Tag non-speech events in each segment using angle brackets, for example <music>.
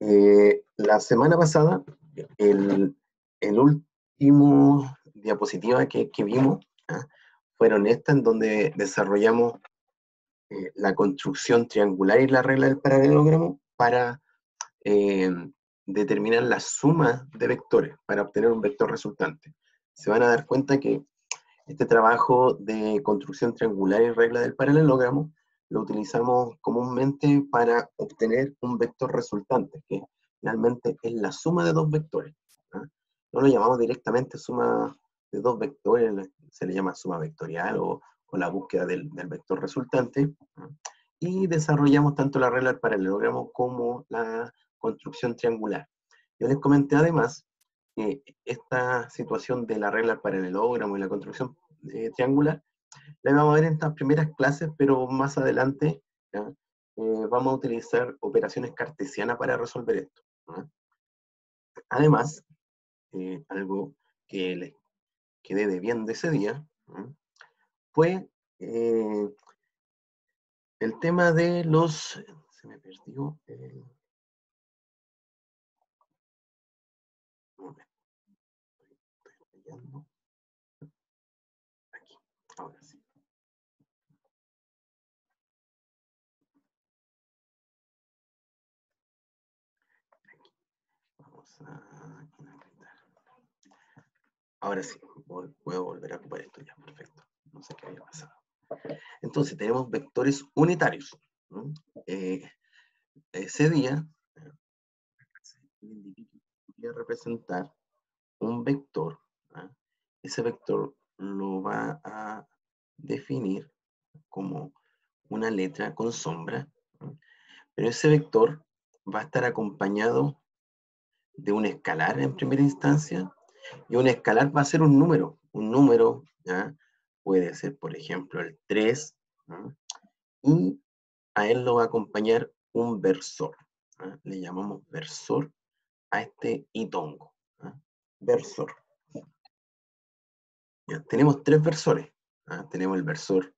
Eh, la semana pasada, el, último diapositiva que, vimos ¿ah? fueron estas, en donde desarrollamos eh, la construcción triangular y la regla del paralelogramo para eh, determinar la suma de vectores, para obtener un vector resultante. Se van a dar cuenta que este trabajo de construcción triangular y regla del paralelogramo lo utilizamos comúnmente para obtener un vector resultante, que finalmente es la suma de dos vectores. ¿ah? No lo llamamos directamente suma de dos vectores, se le llama suma vectorial o, la búsqueda del, vector resultante. ¿ah? Y desarrollamos tanto la regla del paralelogramo como la construcción triangular. Yo les comenté además que esta situación de la regla del paralelogramo y la construcción eh, triangular la vamos a ver en estas primeras clases, pero más adelante eh, vamos a utilizar operaciones cartesianas para resolver esto. Además, eh, algo que les quedé de bien de ese día, fue el tema de los... Se me perdió el... Ahora sí, puedo volver a ocupar esto ya, perfecto. No sé qué había pasado. Entonces, tenemos vectores unitarios. Eh, ese día, individuo podría representar un vector. ¿ah? Ese vector lo va a definir como una letra con sombra, pero ese vector va a estar acompañado de un escalar en primera instancia, y un escalar va a ser un número. Un número puede ser, por ejemplo, el 3, y a él lo va a acompañar un versor. Le llamamos versor a este itongo. Versor. tenemos tres versores. Tenemos el versor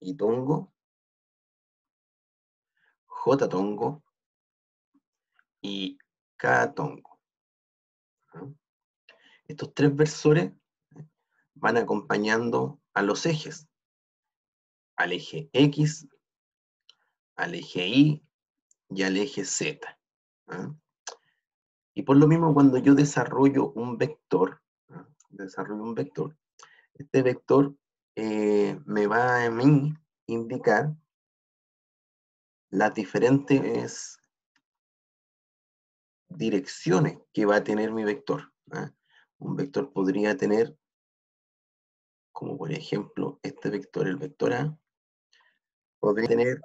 itongo, j tongo y k tongo. Estos tres versores van acompañando a los ejes, al eje X, al eje Y y al eje Z. ¿ah? Y por lo mismo, cuando yo desarrollo un vector, ¿ah? desarrollo un vector, este vector eh, me va a indicar las diferentes direcciones que va a tener mi vector. ¿ah? Un vector podría tener, como por ejemplo este vector, el vector A, podría tener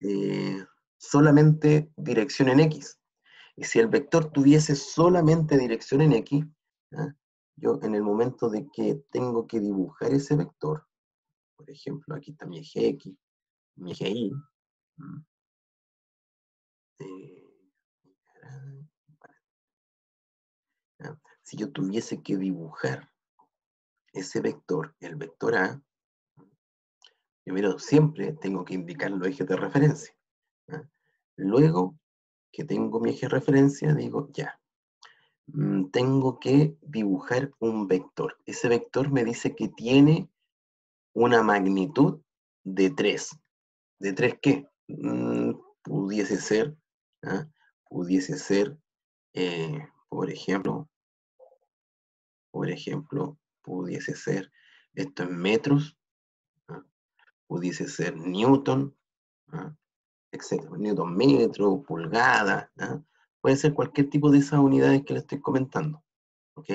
eh, solamente dirección en X. Y si el vector tuviese solamente dirección en X, yo en el momento de que tengo que dibujar ese vector, por ejemplo, aquí está mi eje X, mi eje Y, si yo tuviese que dibujar ese vector, el vector A, primero siempre tengo que indicar los ejes de referencia. Luego que tengo mi eje de referencia, digo, ya, mm, tengo que dibujar un vector. Ese vector me dice que tiene una magnitud de 3. ¿De 3 qué? Mm, pudiese ser, pudiese ser, eh, por ejemplo, por ejemplo, pudiese ser esto en metros, ¿ah? pudiese ser newton, ¿ah? etc. Newton metro, pulgada, ¿ah? puede ser cualquier tipo de esas unidades que le estoy comentando. ¿ok?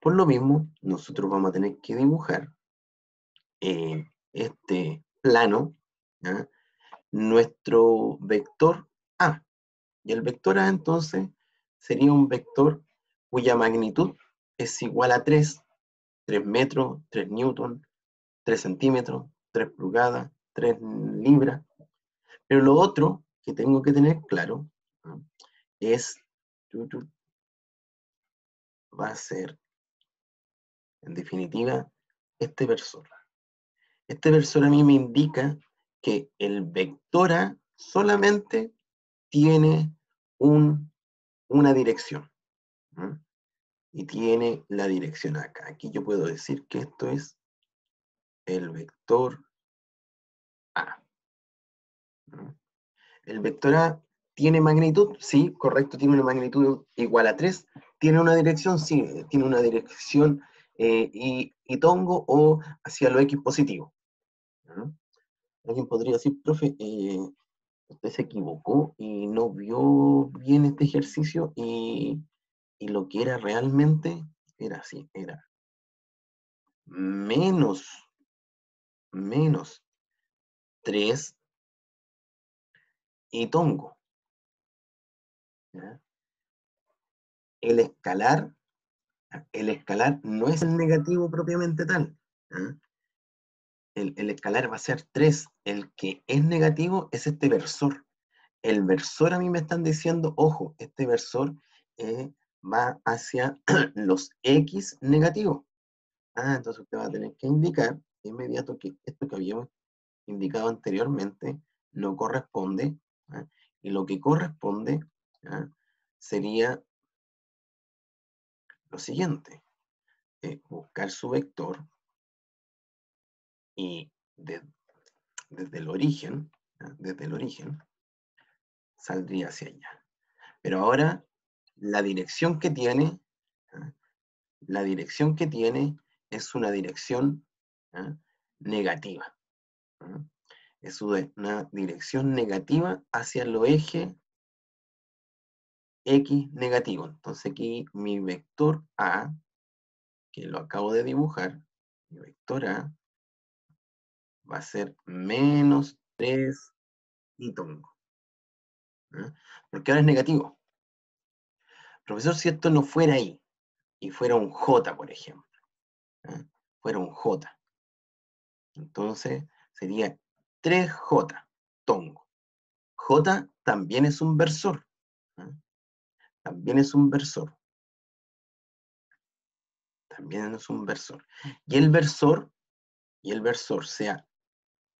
Por lo mismo, nosotros vamos a tener que dibujar eh, este plano, nuestro vector A. Y el vector A entonces sería un vector cuya magnitud es igual a 3, 3 metros, 3 newton, 3 centímetros, 3 pulgadas, 3 libras. Pero lo otro que tengo que tener claro es, va a ser, en definitiva, este versor. Este versor a mí me indica que el vector A solamente tiene un, una dirección. Y tiene la dirección acá. Aquí yo puedo decir que esto es el vector A. El vector A tiene magnitud, sí, correcto, tiene una magnitud igual a 3. ¿Tiene una dirección? Sí, tiene una dirección eh, y, tongo o hacia lo X positivo. Alguien podría decir, profe, eh, usted se equivocó y no vio bien este ejercicio y, y lo que era realmente era así, era menos, menos 3 y tongo. El escalar, el escalar no es el negativo propiamente tal. El, escalar va a ser 3. El que es negativo es este versor. El versor a mí me están diciendo, ojo, este versor eh, va hacia <clears throat> los X negativos. Ah, entonces usted va a tener que indicar de inmediato que esto que habíamos indicado anteriormente no corresponde y lo que corresponde sería lo siguiente. Buscar su vector y desde el origen, desde el origen, saldría hacia allá. Pero ahora, la dirección que tiene, la dirección que tiene es una dirección negativa es una dirección negativa hacia el eje X negativo. Entonces aquí mi vector A, que lo acabo de dibujar, mi vector A va a ser menos 3 y tongo. Porque ahora es negativo. Profesor, si esto no fuera ahí, y fuera un J, por ejemplo, fuera un J, entonces sería 3J, tongo. J también es un versor. También es un versor. También es un versor. Y el versor, y el versor sea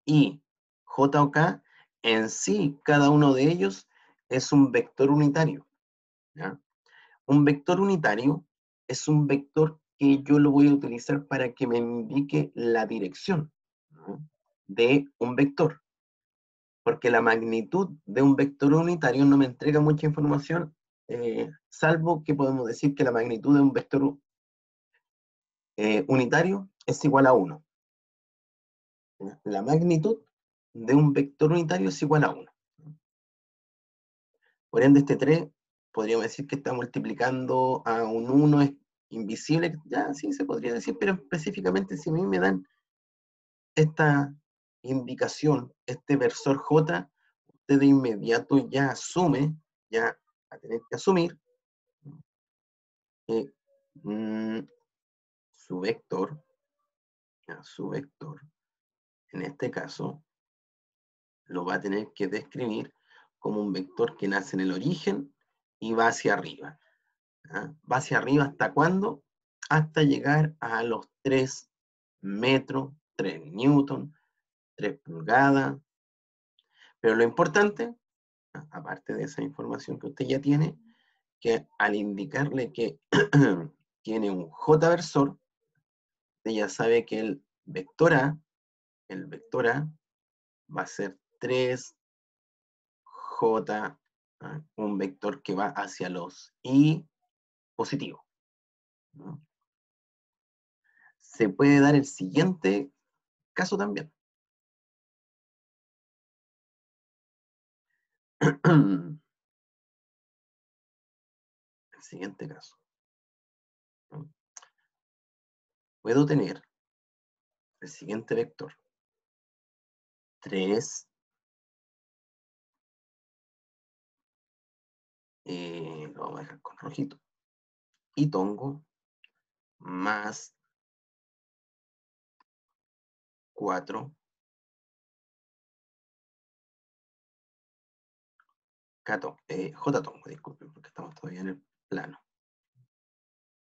I, J o K, en sí, cada uno de ellos es un vector unitario. Un vector unitario es un vector que yo lo voy a utilizar para que me indique la dirección de un vector. Porque la magnitud de un vector unitario no me entrega mucha información, eh, salvo que podemos decir que la magnitud de un vector eh, unitario es igual a 1. La magnitud de un vector unitario es igual a 1. Por ende, este 3 podríamos decir que está multiplicando a un 1 es invisible, ya sí se podría decir, pero específicamente si a mí me dan esta indicación, este versor J, usted de inmediato ya asume, ya va a tener que asumir que mm, su vector, su vector, en este caso, lo va a tener que describir como un vector que nace en el origen y va hacia arriba. ¿Va hacia arriba hasta cuándo? Hasta llegar a los 3 metros, 3 newton, 3 pulgadas. Pero lo importante, aparte de esa información que usted ya tiene, que al indicarle que <clears throat> tiene un J versor, usted ya sabe que el vector A, el vector A va a ser 3J, un vector que va hacia los I positivos. Se puede dar el siguiente caso también. <clears throat> El siguiente caso. Puedo tener el siguiente vector. 3 eh, lo vamos a dejar con rojito. Y tongo más 4 eh, J tongo, disculpen, porque estamos todavía en el plano.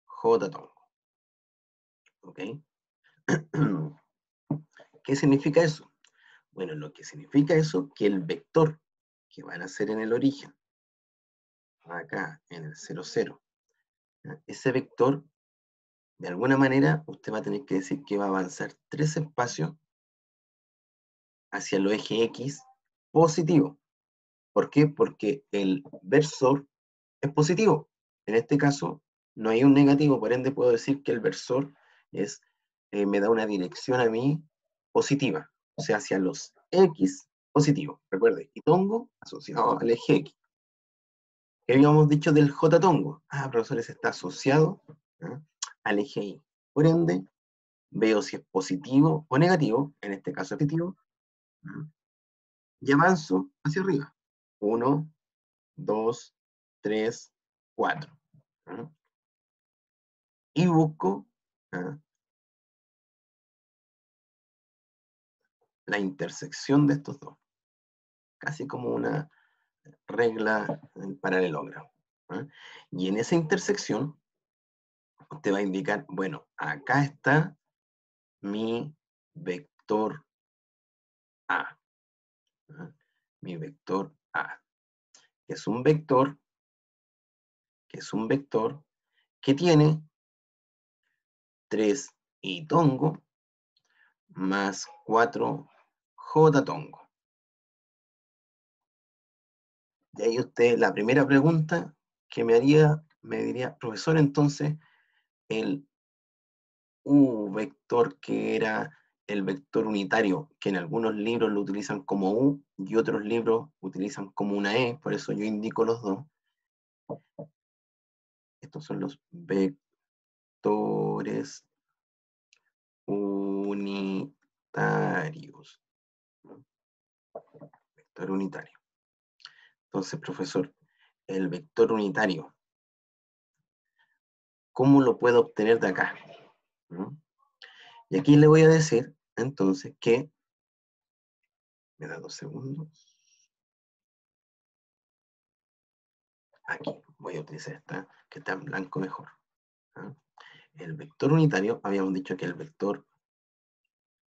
J tongo. ¿Ok? <clears throat> ¿Qué significa eso? Bueno, lo que significa eso que el vector que van a ser en el origen, acá en el 0, 0, ese vector, de alguna manera, usted va a tener que decir que va a avanzar tres espacios hacia el eje X positivo. ¿Por qué? Porque el versor es positivo. En este caso, no hay un negativo, por ende puedo decir que el versor eh, me da una dirección a mí positiva, o sea, hacia los X positivos. Recuerde, y tongo asociado al eje X. ¿Qué habíamos dicho del J tongo? Ah, profesores, está asociado al eje Y. Por ende, veo si es positivo o negativo, en este caso positivo, y avanzo hacia arriba. 1, 2, 3, 4. Y busco la intersección de estos dos. Casi como una regla en paralelogramo. Y en esa intersección, usted va a indicar, bueno, acá está mi vector A. Mi vector A. Que es un vector, que es un vector que tiene 3 y tongo más 4 j tongo. Y ahí usted, la primera pregunta que me haría, me diría, profesor, entonces, el U vector que era el vector unitario, que en algunos libros lo utilizan como U y otros libros utilizan como una E, por eso yo indico los dos. Estos son los vectores unitarios. Vector unitario. Entonces, profesor, el vector unitario, ¿cómo lo puedo obtener de acá? Y aquí le voy a decir, entonces, que, me da dos segundos, aquí, voy a utilizar esta, que está en blanco mejor. El vector unitario, habíamos dicho que el vector,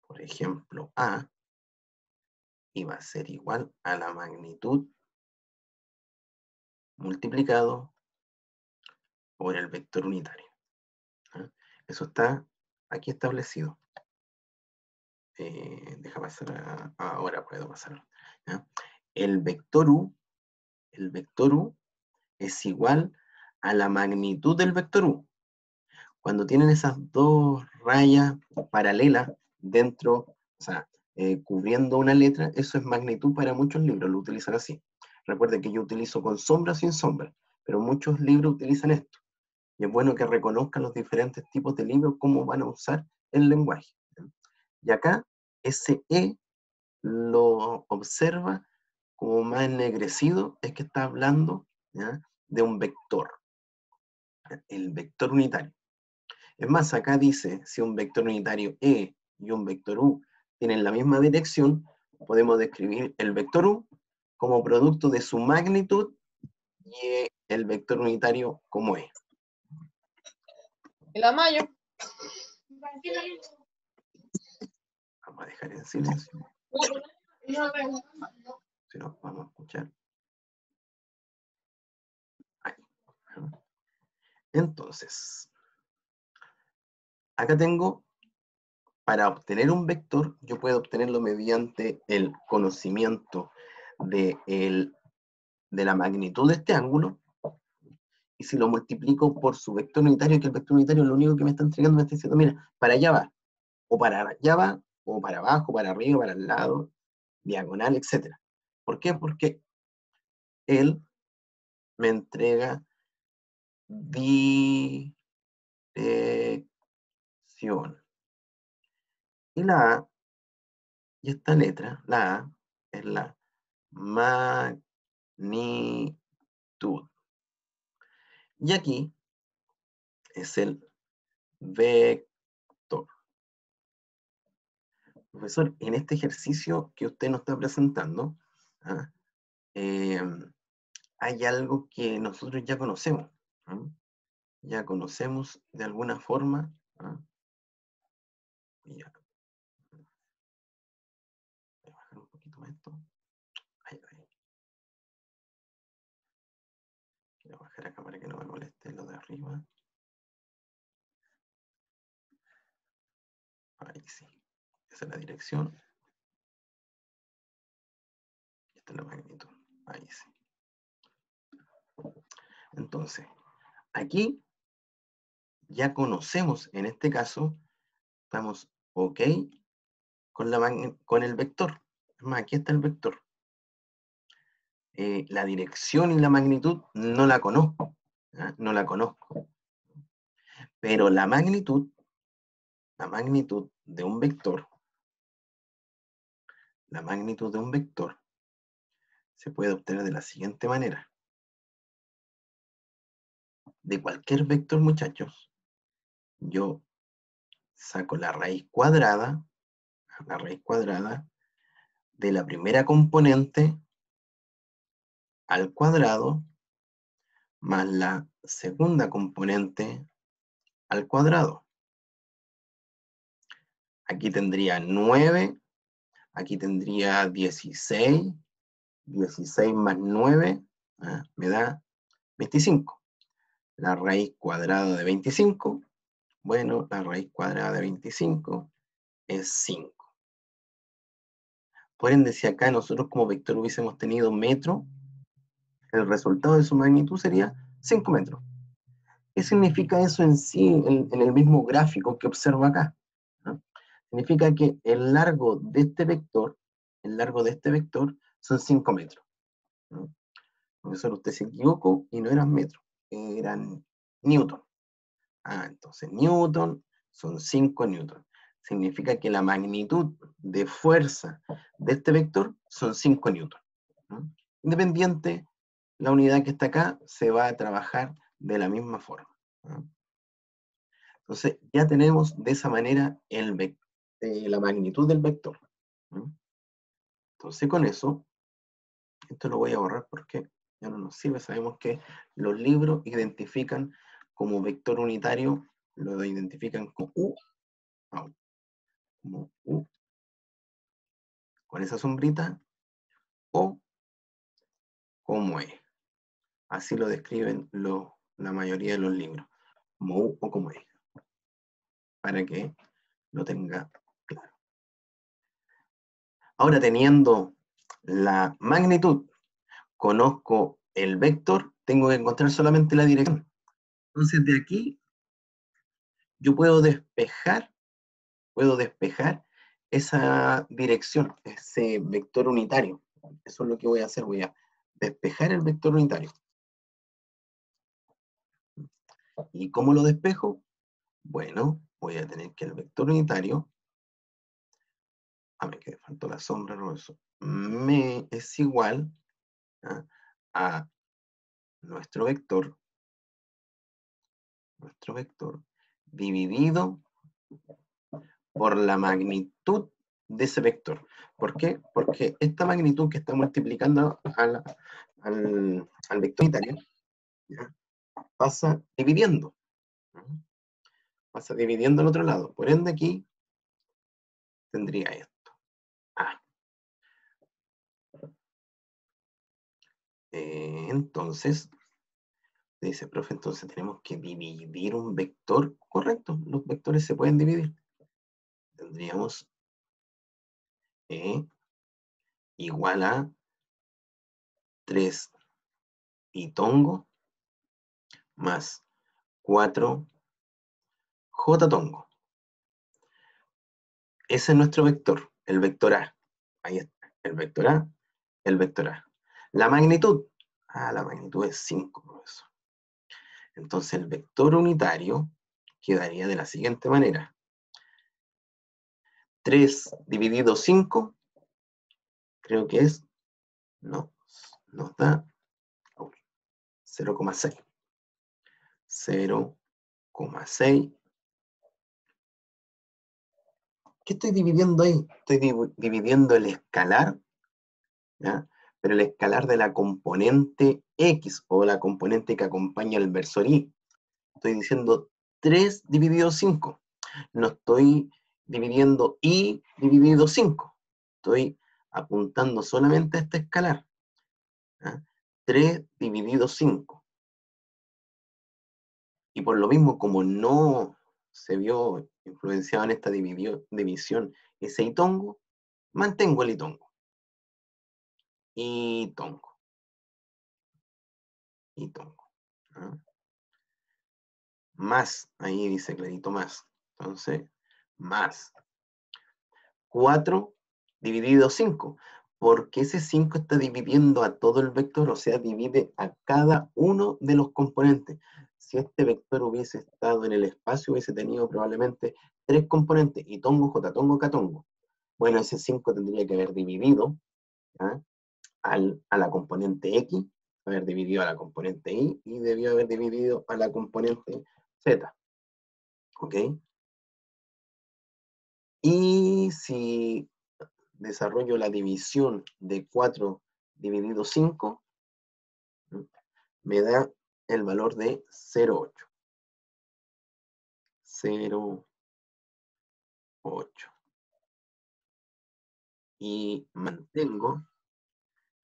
por ejemplo, A, iba a ser igual a la magnitud multiplicado por el vector unitario. Eso está aquí establecido. Eh, deja pasar, ahora puedo pasar. El vector u, el vector u es igual a la magnitud del vector u. Cuando tienen esas dos rayas paralelas dentro, o sea, eh, cubriendo una letra, eso es magnitud para muchos libros, lo utilizan así. Recuerden que yo utilizo con sombra sin sombra, pero muchos libros utilizan esto. Y es bueno que reconozcan los diferentes tipos de libros, cómo van a usar el lenguaje. Y acá, ese E lo observa como más ennegrecido, es que está hablando de un vector, el vector unitario. Es más, acá dice, si un vector unitario E y un vector U tienen la misma dirección, podemos describir el vector U como producto de su magnitud y el vector unitario como es. ¿Y la mayo? Vamos a dejar en silencio. Si no, vamos a escuchar. Ahí. Entonces, acá tengo, para obtener un vector, yo puedo obtenerlo mediante el conocimiento de, el, de la magnitud de este ángulo, y si lo multiplico por su vector unitario, que el vector unitario lo único que me está entregando, me está diciendo, mira, para allá va, o para allá va, o para abajo, para arriba, para el lado, diagonal, etc. ¿Por qué? Porque él me entrega dirección. Y la A, y esta letra, la A, es la magnitud. Y aquí es el vector. Profesor, en este ejercicio que usted nos está presentando, ¿ah? em, hay algo que nosotros ya conocemos. ¿ah? Ya conocemos de alguna forma. ¿ah? Voy a bajar un poquito esto. Arriba. Ahí sí. Esa es la dirección. Esta es la magnitud. Ahí sí. Entonces, aquí ya conocemos, en este caso, estamos ok con, la, con el vector. aquí está el vector. Eh, la dirección y la magnitud no la conozco. No la conozco. Pero la magnitud, la magnitud de un vector, la magnitud de un vector se puede obtener de la siguiente manera. De cualquier vector, muchachos, yo saco la raíz cuadrada, la raíz cuadrada de la primera componente al cuadrado más la segunda componente al cuadrado. Aquí tendría 9, aquí tendría 16, 16 más 9 ah, me da 25. La raíz cuadrada de 25, bueno, la raíz cuadrada de 25 es 5. Por ende, si acá nosotros como vector hubiésemos tenido metro, el resultado de su magnitud sería 5 metros. ¿Qué significa eso en sí, en, el mismo gráfico que observo acá? Significa que el largo de este vector, el largo de este vector son 5 metros. ¿no? Profesor, usted se equivocó y no eran metros, eran newton. Ah, entonces newton son 5 newton. Significa que la magnitud de fuerza de este vector son 5 newton. Independiente la unidad que está acá se va a trabajar de la misma forma. Entonces, ya tenemos de esa manera eh, la magnitud del vector. Entonces, con eso, esto lo voy a borrar porque ya no nos sirve. Sabemos que los libros identifican como vector unitario, lo identifican U, como U, con esa sombrita, o como E. Así lo describen la mayoría de los libros, como U o como E, para que lo tenga claro. Ahora, teniendo la magnitud, conozco el vector, tengo que encontrar solamente la dirección. Entonces, de aquí, yo puedo despejar, puedo despejar esa dirección, ese vector unitario. Eso es lo que voy a hacer, voy a despejar el vector unitario. ¿Y cómo lo despejo? Bueno, voy a tener que el vector unitario, a ah, me quedé faltó la sombra, no eso, me es igual a nuestro vector, nuestro vector dividido por la magnitud de ese vector. ¿Por qué? Porque esta magnitud que está multiplicando al, al vector unitario, ¿ya? Pasa dividiendo. Pasa dividiendo al otro lado. Por ende aquí tendría esto. Ah. Eh, entonces, dice, profe, entonces tenemos que dividir un vector. Correcto, los vectores se pueden dividir. Tendríamos E igual a 3 y tongo más 4 J tongo. Ese es nuestro vector, el vector A. Ahí está, el vector A, el vector A. La magnitud, ah, la magnitud es 5, eso. Entonces el vector unitario quedaría de la siguiente manera. 3 dividido 5, creo que es, no, nos da 0,6. 0,6. ¿Qué estoy dividiendo ahí? Estoy dividiendo el escalar, pero el escalar de la componente X o la componente que acompaña el versor Y. Estoy diciendo 3 dividido 5. No estoy dividiendo Y dividido 5. Estoy apuntando solamente a este escalar. 3 dividido 5. Y por lo mismo, como no se vio influenciado en esta división ese itongo, mantengo el itongo. Itongo. Itongo. ¿ah? Más, ahí dice clarito más. Entonces, más. 4 dividido 5 porque ese 5 está dividiendo a todo el vector, o sea, divide a cada uno de los componentes. Si este vector hubiese estado en el espacio, hubiese tenido probablemente tres componentes, y tongo, j tongo, k. Bueno, ese 5 tendría que haber dividido a la componente x, haber dividido a la componente y, y debió haber dividido a la componente z. ¿Ok? Y si desarrollo la división de 4 dividido 5, me da el valor de 0,8. 0,8. Y mantengo,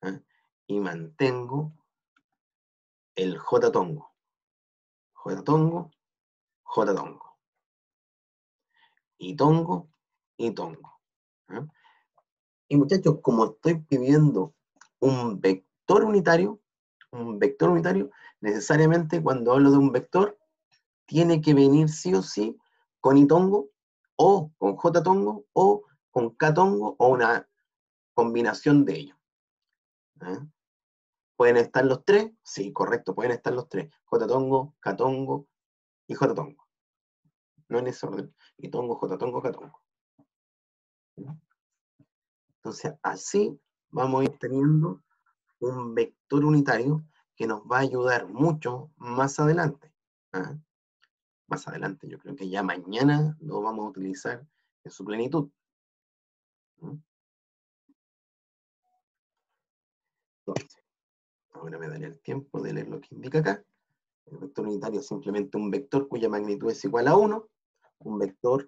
¿ah? y mantengo el J tongo. J tongo, J tongo. Y tongo, y tongo. ¿ah? Y muchachos, como estoy pidiendo un vector unitario, un vector unitario, necesariamente cuando hablo de un vector, tiene que venir sí o sí con itongo, o con j-tongo, o con k-tongo, o una combinación de ellos. ¿eh? ¿Pueden estar los tres? Sí, correcto, pueden estar los tres. J-tongo, k-tongo y j-tongo. No en ese orden. Itongo, j-tongo, k-tongo. Entonces, así vamos a ir teniendo un vector unitario que nos va a ayudar mucho más adelante. ¿ah? Más adelante, yo creo que ya mañana lo vamos a utilizar en su plenitud. Entonces, ahora me daré el tiempo de leer lo que indica acá. El vector unitario es simplemente un vector cuya magnitud es igual a 1. Un vector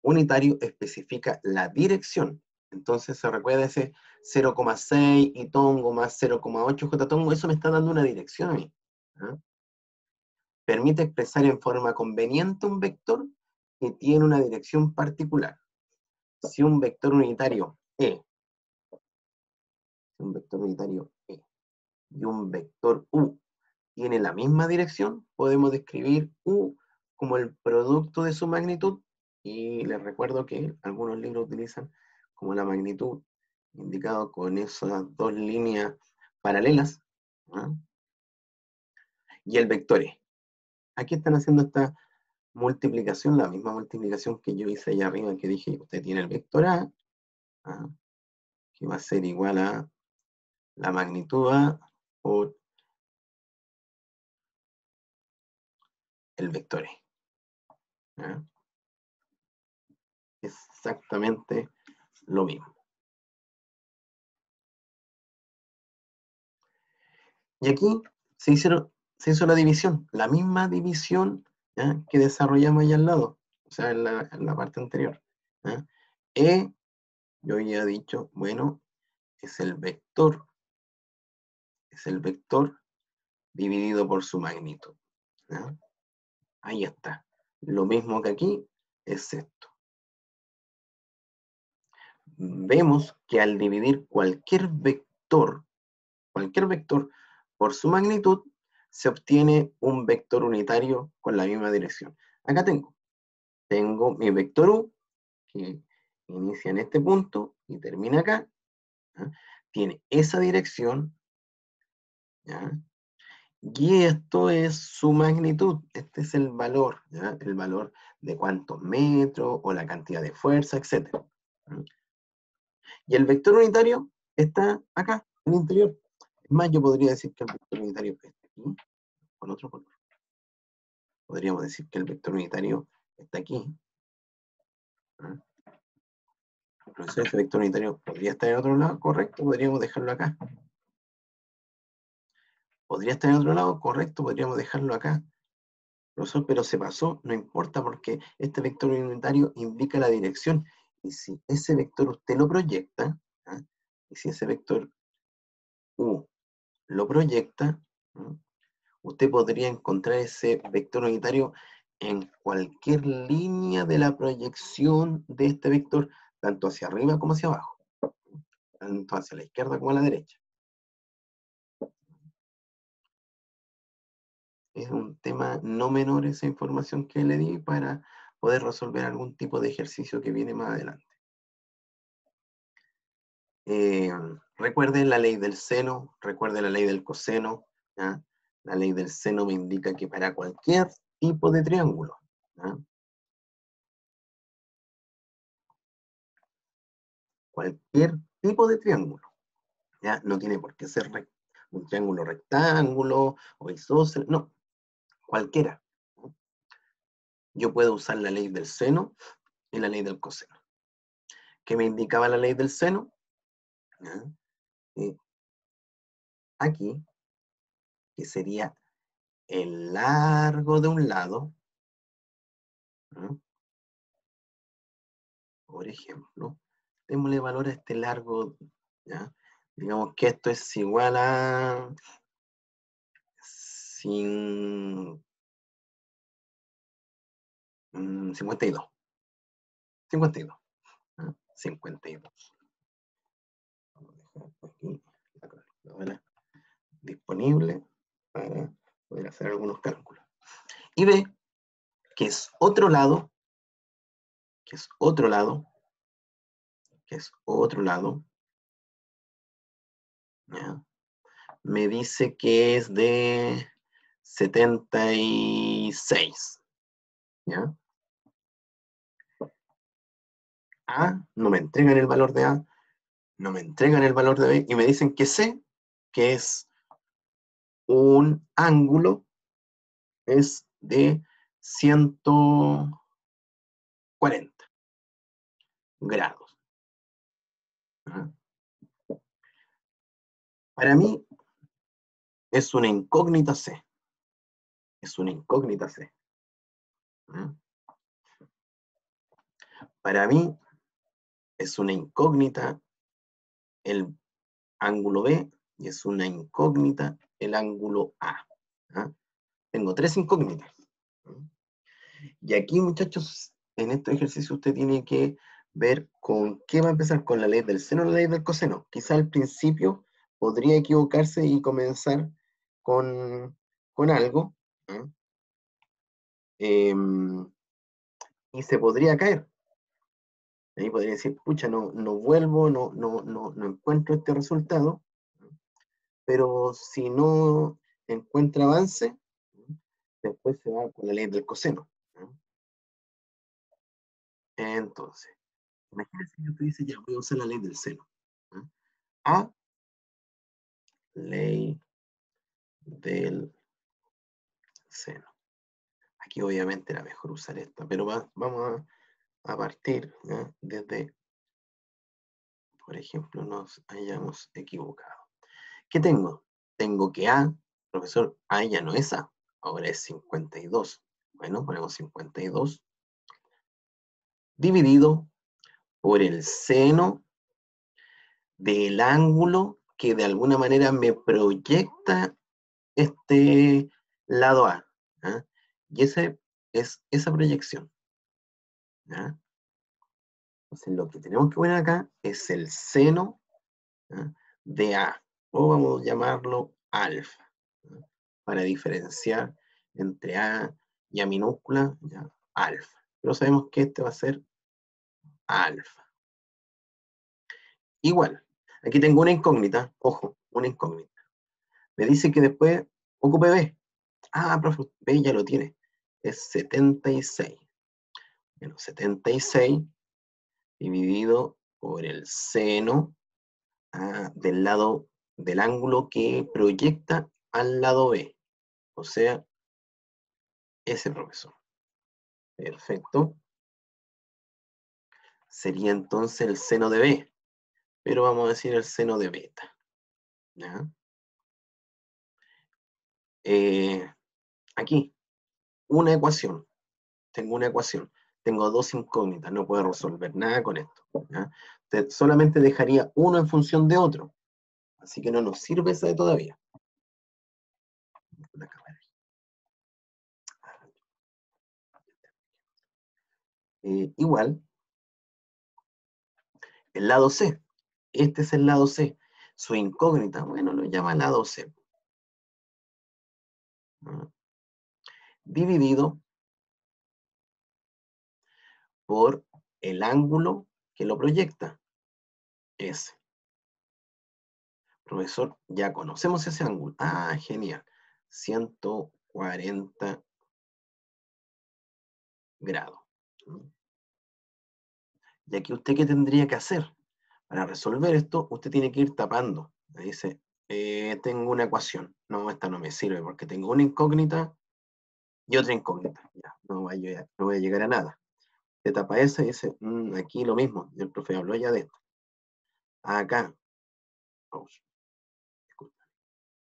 unitario especifica la dirección entonces se recuerda ese 0,6 y tongo más 0,8 j tongo, eso me está dando una dirección a mí. ¿ah? Permite expresar en forma conveniente un vector que tiene una dirección particular. Si un vector unitario E, un vector unitario E y un vector U tiene la misma dirección, podemos describir U como el producto de su magnitud, y les recuerdo que algunos libros utilizan como la magnitud, indicado con esas dos líneas paralelas, y el vector E. Aquí están haciendo esta multiplicación, la misma multiplicación que yo hice allá arriba, que dije, usted tiene el vector A, que va a ser igual a la magnitud A por el vector E. Exactamente lo mismo. Y aquí se, hicieron, se hizo la división, la misma división que desarrollamos allá al lado, o sea, en la, parte anterior. E, yo ya he dicho, bueno, es el vector, es el vector dividido por su magnitud. Ahí está. Lo mismo que aquí, es vemos que al dividir cualquier vector, cualquier vector por su magnitud, se obtiene un vector unitario con la misma dirección. Acá tengo, tengo mi vector U, que inicia en este punto y termina acá, tiene esa dirección, y esto es su magnitud, este es el valor, el valor de cuántos metros o la cantidad de fuerza, etc. Y el vector unitario está acá, en el interior. Es más, yo podría decir que el vector unitario está aquí, con otro color. Podríamos decir que el vector unitario está aquí. ¿Ah? Profesor, ese vector unitario podría estar en otro lado, correcto, podríamos dejarlo acá. Podría estar en otro lado, correcto, podríamos dejarlo acá. Profesor, pero se pasó, no importa porque este vector unitario indica la dirección y si ese vector usted lo proyecta, ¿ah? y si ese vector U lo proyecta, usted podría encontrar ese vector unitario en cualquier línea de la proyección de este vector, tanto hacia arriba como hacia abajo, tanto hacia la izquierda como a la derecha. Es un tema no menor esa información que le di para poder resolver algún tipo de ejercicio que viene más adelante. Eh, recuerden la ley del seno, recuerden la ley del coseno. La ley del seno me indica que para cualquier tipo de triángulo, cualquier tipo de triángulo, ¿ya? no tiene por qué ser un triángulo rectángulo o isósceles, no, cualquiera. Yo puedo usar la ley del seno y la ley del coseno. ¿Qué me indicaba la ley del seno? aquí, que sería el largo de un lado, por ejemplo, démosle valor a este largo, digamos que esto es igual a sin, 52. 52. 52 aquí la disponible para poder hacer algunos cálculos. Y ve que es otro lado, que es otro lado, que es otro lado, me dice que es de 76. A, no me entregan el valor de A, no me entregan el valor de B y me dicen que C, que es un ángulo, es de 140 grados. Para mí es una incógnita C. Es una incógnita C. Para mí es una incógnita el ángulo B y es una incógnita el ángulo A. ¿ah? Tengo tres incógnitas. Y aquí, muchachos, en este ejercicio usted tiene que ver con qué va a empezar, con la ley del seno o la ley del coseno. Quizá al principio podría equivocarse y comenzar con, algo. ¿ah? Em, y se podría caer. Ahí podría decir, pucha, no, no vuelvo, no, no, no, encuentro este resultado, pero si no encuentra avance, después se va con la ley del coseno. Entonces, imagínense que usted dice, ya voy a usar la ley del seno. A, ley del seno. Aquí obviamente era mejor usar esta, pero vamos a a partir desde, por ejemplo, nos hayamos equivocado. ¿Qué tengo? Tengo que A, profesor, A ya no es A, ahora es 52. Bueno, ponemos 52 dividido por el seno del ángulo que de alguna manera me proyecta este lado A. Y ese es esa proyección. Entonces lo que tenemos que poner acá es el seno de A, o vamos a llamarlo alfa, para diferenciar entre A y A minúscula, alfa. Pero sabemos que este va a ser alfa. Igual, aquí tengo una incógnita, ojo, una incógnita. Me dice que después ocupe B. Ah, profe, B ya lo tiene. Es 76 menos 76 dividido por el seno ah, del lado del ángulo que proyecta al lado B. O sea, ese profesor. Perfecto. Sería entonces el seno de B. Pero vamos a decir el seno de beta. Eh, aquí, una ecuación. Tengo una ecuación. Tengo dos incógnitas. No puedo resolver nada con esto. solamente dejaría uno en función de otro. Así que no nos sirve esa de todavía. Ah, eh, igual, el lado C. Este es el lado C. Su incógnita, bueno, lo llama lado C. Ah. Dividido por el ángulo que lo proyecta, S. Profesor, ya conocemos ese ángulo. Ah, genial. 140 grados. Y aquí usted, ¿qué tendría que hacer? Para resolver esto, usted tiene que ir tapando. dice, eh, tengo una ecuación. No, esta no me sirve porque tengo una incógnita y otra incógnita. Ya, no voy a, no voy a llegar a nada. Se tapa esa y dice, mm, aquí lo mismo. el profe habló ya de esto. Acá.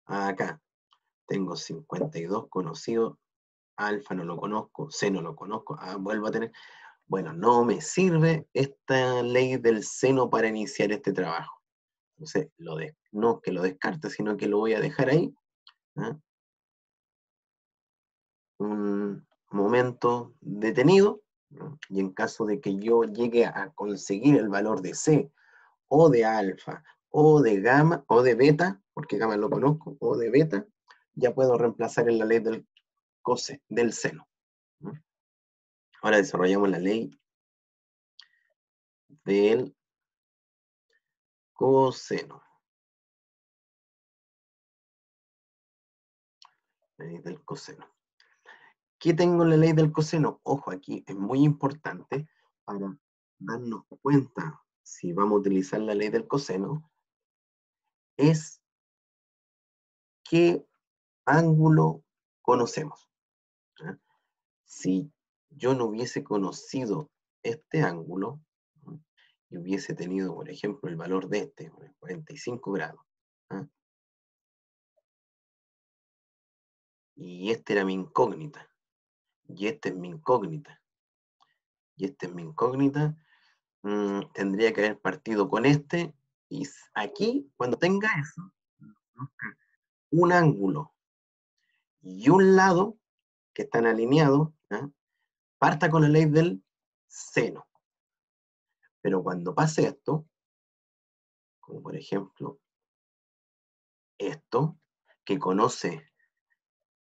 Acá. Tengo 52 conocidos. Alfa no lo conozco. C no lo conozco. Ah, vuelvo a tener. Bueno, no me sirve esta ley del seno para iniciar este trabajo. Entonces, lo de, no que lo descarte, sino que lo voy a dejar ahí. ¿ah? Un momento detenido. Y en caso de que yo llegue a conseguir el valor de C o de alfa o de gamma o de beta, porque gamma lo conozco, o de beta, ya puedo reemplazar en la ley del cose, del seno. Ahora desarrollamos la ley del coseno. Ley del coseno. ¿Qué tengo en la ley del coseno? Ojo, aquí es muy importante para darnos cuenta si vamos a utilizar la ley del coseno, es qué ángulo conocemos. Si yo no hubiese conocido este ángulo, y hubiese tenido, por ejemplo, el valor de este, 45 grados, y este era mi incógnita, y este es mi incógnita, y este es mi incógnita, mm, tendría que haber partido con este, y aquí, cuando tenga eso, un ángulo y un lado que están alineados, ¿ah? parta con la ley del seno. Pero cuando pase esto, como por ejemplo esto, que conoce,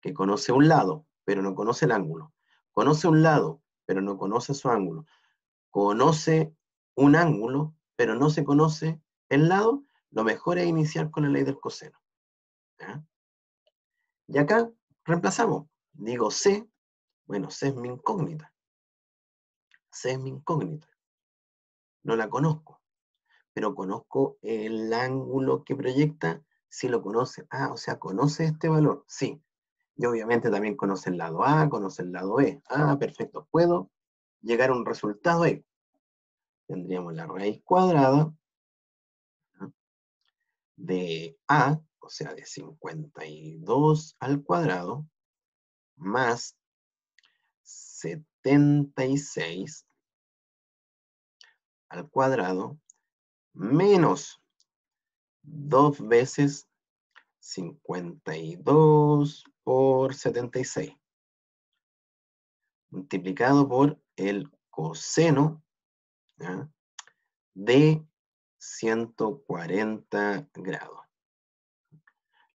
que conoce un lado, pero no conoce el ángulo. Conoce un lado, pero no conoce su ángulo. Conoce un ángulo, pero no se conoce el lado, lo mejor es iniciar con la ley del coseno. Y acá reemplazamos. Digo C bueno, C es mi incógnita. C es mi incógnita. No la conozco, pero conozco el ángulo que proyecta, si lo conoce. Ah, o sea, conoce este valor, sí. Y obviamente también conoce el lado A, conoce el lado B. Ah, perfecto, puedo llegar a un resultado E. Tendríamos la raíz cuadrada de A, o sea, de 52 al cuadrado, más 76 al cuadrado menos 2 veces 52 por 76 multiplicado por el coseno de 140 grados.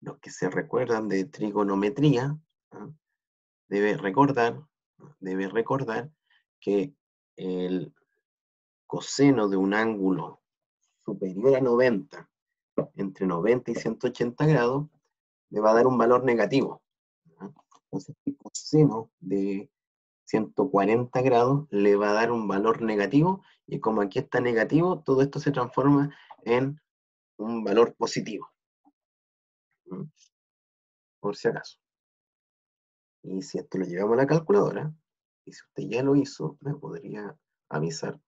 Los que se recuerdan de trigonometría debe recordar debe recordar que el coseno de un ángulo superior a 90, entre 90 y 180 grados, le va a dar un valor negativo. Entonces, el coseno de 140 grados le va a dar un valor negativo, y como aquí está negativo, todo esto se transforma en un valor positivo. Por si acaso. Y si esto lo llevamos a la calculadora, y si usted ya lo hizo, me podría avisar.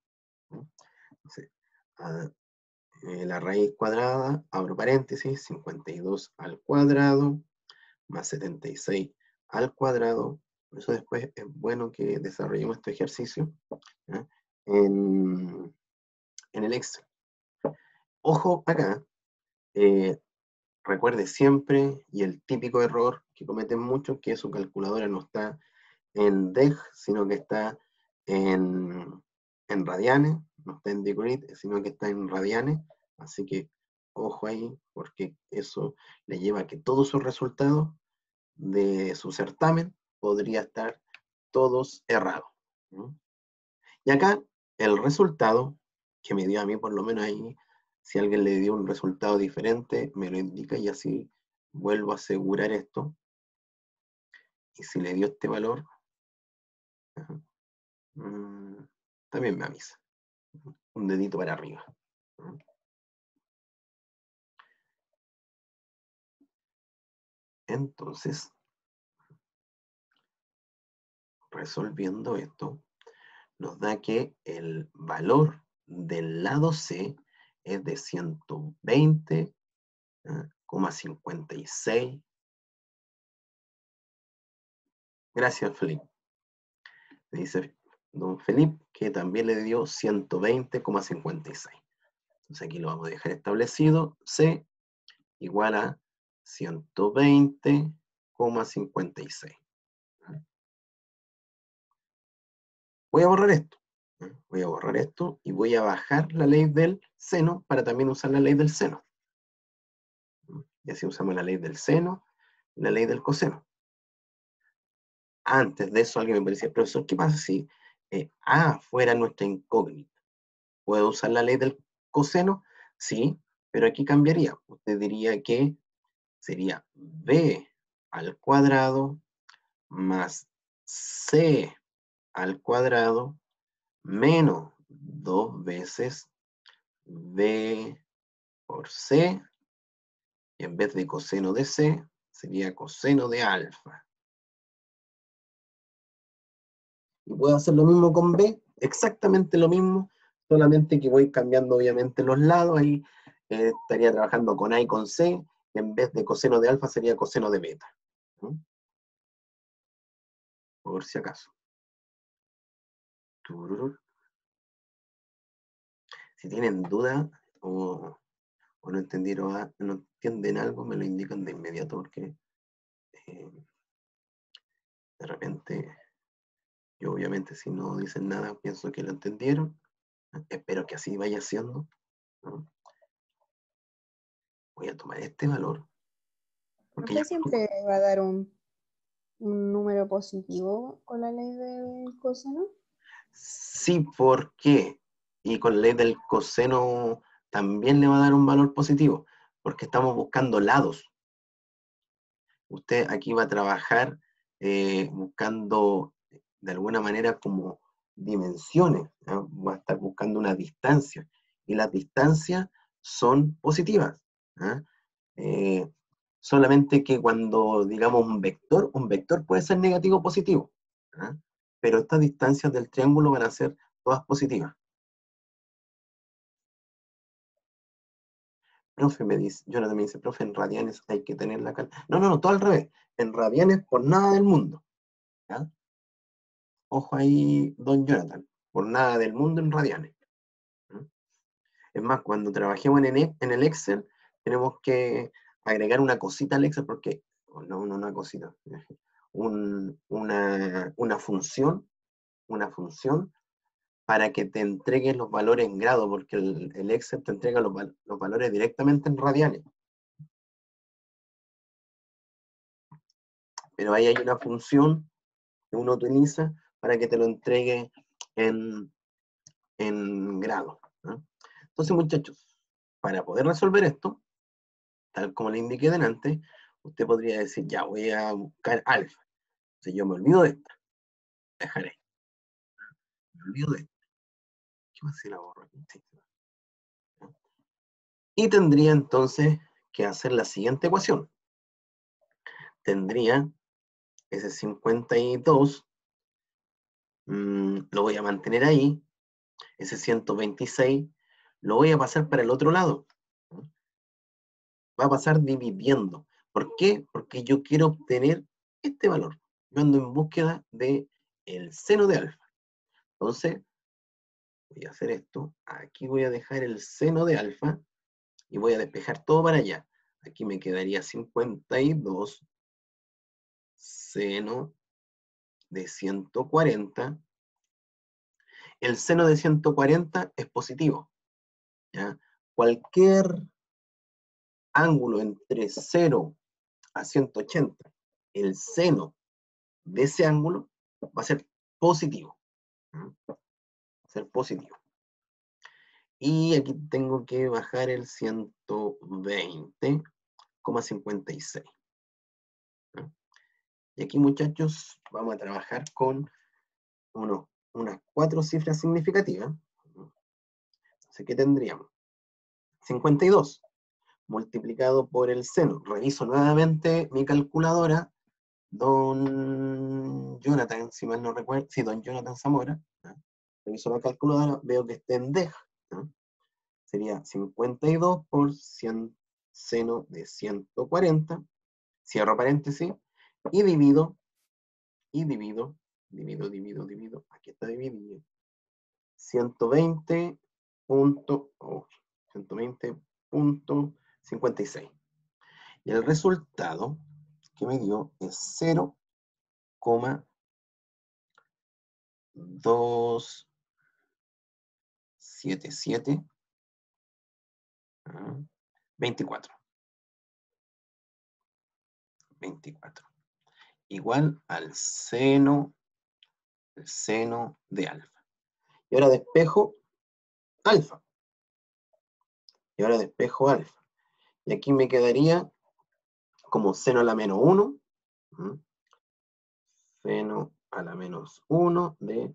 Eh, la raíz cuadrada, abro paréntesis, 52 al cuadrado, más 76 al cuadrado. Por eso después es bueno que desarrollemos este ejercicio en, el Excel. Ojo acá, eh, recuerde siempre, y el típico error que cometen muchos, que su calculadora no está en DEG, sino que está en, en radianes, no está en degree, sino que está en radianes, así que ojo ahí, porque eso le lleva a que todos sus resultados de su certamen podría estar todos errados. Y acá el resultado que me dio a mí, por lo menos ahí, si alguien le dio un resultado diferente, me lo indica y así vuelvo a asegurar esto. Y si le dio este valor, mm, también me avisa. Un dedito para arriba. Entonces, resolviendo esto, nos da que el valor del lado C es de 120,56. Gracias, Felipe. Dice don Felipe que también le dio 120,56. Entonces aquí lo vamos a dejar establecido. C igual a 120,56. Voy a borrar esto. Voy a borrar esto y voy a bajar la ley del seno para también usar la ley del seno. Y así usamos la ley del seno y la ley del coseno. Antes de eso alguien me decía, profesor, ¿qué pasa si eh, A fuera nuestra incógnita? ¿Puedo usar la ley del coseno? Sí, pero aquí cambiaría. Usted diría que sería b al cuadrado más c al cuadrado menos dos veces b por c, y en vez de coseno de c, sería coseno de alfa. Y puedo hacer lo mismo con b, exactamente lo mismo, solamente que voy cambiando obviamente los lados, ahí eh, estaría trabajando con a y con c, en vez de coseno de alfa sería coseno de beta. Por si acaso. Si tienen duda o, no entendieron, no entienden algo, me lo indican de inmediato porque eh, de repente yo obviamente si no dicen nada pienso que lo entendieron. Espero que así vaya siendo voy a tomar este valor. Porque qué siempre va a dar un, número positivo con la ley del coseno? Sí, ¿por qué? Y con la ley del coseno también le va a dar un valor positivo, porque estamos buscando lados. Usted aquí va a trabajar eh, buscando de alguna manera como dimensiones, va a estar buscando una distancia, y las distancias son positivas. ¿Ah? Eh, solamente que cuando digamos un vector, un vector puede ser negativo o positivo, ¿ah? pero estas distancias del triángulo van a ser todas positivas. Profe, me dice, Jonathan me dice, profe, en radianes hay que tener la calma. No, no, no, todo al revés. En radianes por nada del mundo. Ojo ahí, don Jonathan, por nada del mundo en radianes. Es más, cuando trabajemos en el Excel, tenemos que agregar una cosita al Excel porque, no, no una cosita, <laughs> una, función, una función para que te entregue los valores en grado, porque el, Excel te entrega los, valores directamente en radianes. Pero ahí hay una función que uno utiliza para que te lo entregue en, en grado. Entonces, muchachos, para poder resolver esto, tal como le indiqué delante, usted podría decir, ya voy a buscar alfa. Entonces yo me olvido de esta. Dejaré. Me olvido de esta. ¿Qué más si la borro? Y tendría entonces que hacer la siguiente ecuación. Tendría ese 52, mm, lo voy a mantener ahí, ese 126, lo voy a pasar para el otro lado va a pasar dividiendo. ¿Por qué? Porque yo quiero obtener este valor. Yo ando en búsqueda de el seno de alfa. Entonces, voy a hacer esto. Aquí voy a dejar el seno de alfa y voy a despejar todo para allá. Aquí me quedaría 52 seno de 140 el seno de 140 es positivo. Cualquier ángulo entre 0 a 180, el seno de ese ángulo va a ser positivo. Va a ser positivo. Y aquí tengo que bajar el 120,56. Y aquí, muchachos, vamos a trabajar con unos, unas cuatro cifras significativas. Así que tendríamos 52 multiplicado por el seno. Reviso nuevamente mi calculadora. Don Jonathan, si mal no recuerdo, sí, don Jonathan Zamora. Reviso la calculadora, veo que está en DEJ. Sería 52 por 100 seno de 140. Cierro paréntesis y divido, y divido, divido, divido, divido, aquí está dividido, 120 punto, 120.56. Y el resultado que me dio es 0,277 24. 24 igual al seno, el seno de alfa. Y ahora despejo alfa. Y ahora despejo alfa. Y aquí me quedaría como seno a la menos 1. Seno a la menos 1 de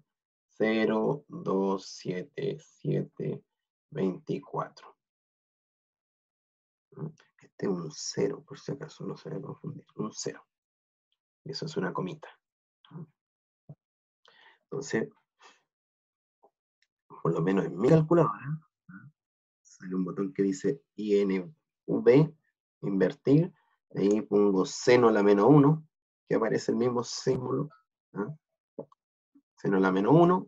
0, 2, 7, 7, 24. Este es un 0, por si acaso no se debe confundir. Un 0 eso es una comita. Entonces, por lo menos en mi calculadora, sale un botón que dice INV, invertir, ahí pongo seno a la menos 1, que aparece el mismo símbolo, seno a la menos 1,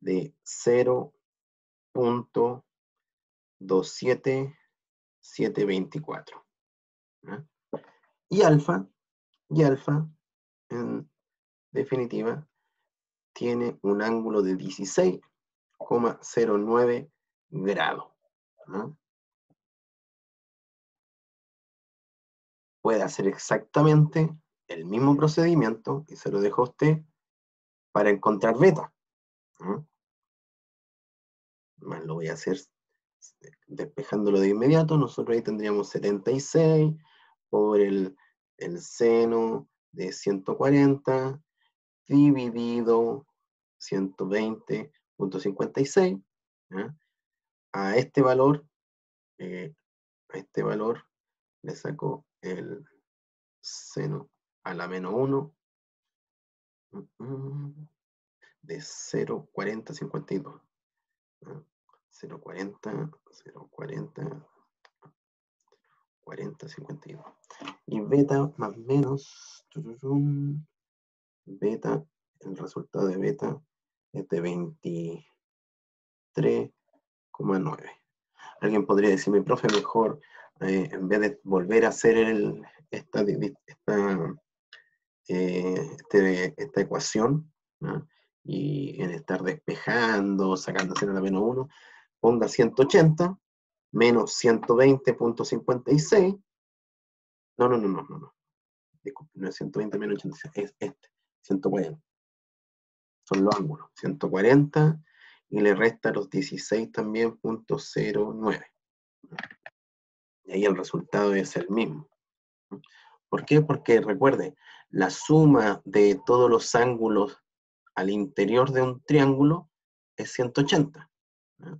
de 0.27724. Y alfa y alfa, en definitiva, tiene un ángulo de 16,09 grados. Puede hacer exactamente el mismo procedimiento, y se lo dejo a usted, para encontrar beta. Más lo voy a hacer despejándolo de inmediato. Nosotros ahí tendríamos 76 por el el seno de 140 dividido 120.56 a este valor, eh, a este valor le saco el seno a la menos 1 de 0.4052. 0.40, 0.40, 40, 52. Y beta más menos, beta, el resultado de beta es de 23,9. Alguien podría decirme, profe, mejor, eh, en vez de volver a hacer el, esta, esta, eh, este, esta ecuación, y en estar despejando, sacando 0 a la menos 1, ponga 180 menos 120.56. No, no, no, no, no, no. Disculpe, no es 120 menos 86, es este, 140. Son los ángulos, 140 y le resta los 16 también, punto 09. Y ahí el resultado es el mismo. ¿Por qué? Porque recuerde, la suma de todos los ángulos al interior de un triángulo es 180.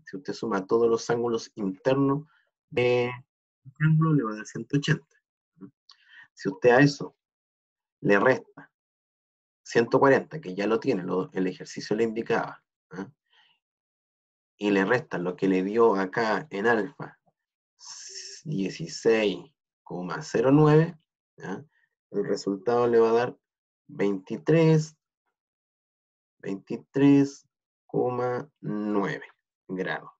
Si usted suma todos los ángulos internos de un triángulo, le va a dar 180. Si usted a eso le resta 140, que ya lo tiene, el ejercicio le indicaba, y le resta lo que le dio acá en alfa, 16,09, el resultado le va a dar 23, 23,9 grado.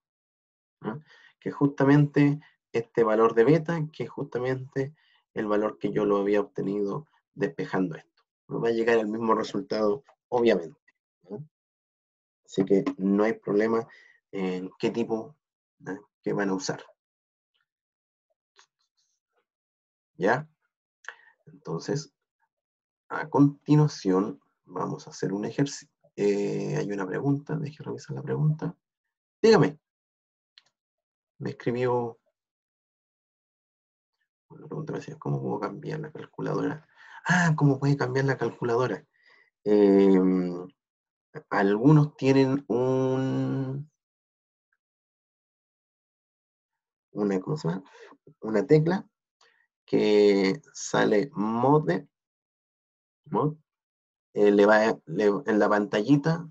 Que justamente este valor de beta, que es justamente el valor que yo lo había obtenido despejando esto. No va a llegar al mismo resultado, obviamente. Así que no hay problema en qué tipo que van a usar. ¿Ya? Entonces, a continuación vamos a hacer un ejercicio. Eh, hay una pregunta, deje revisar la pregunta. Dígame. Me escribió la pregunta me decía, ¿cómo puedo cambiar la calculadora? Ah, ¿cómo puede cambiar la calculadora? Em, algunos tienen un, una, ¿cómo una tecla que sale mode, mod, eh, le va, en la pantallita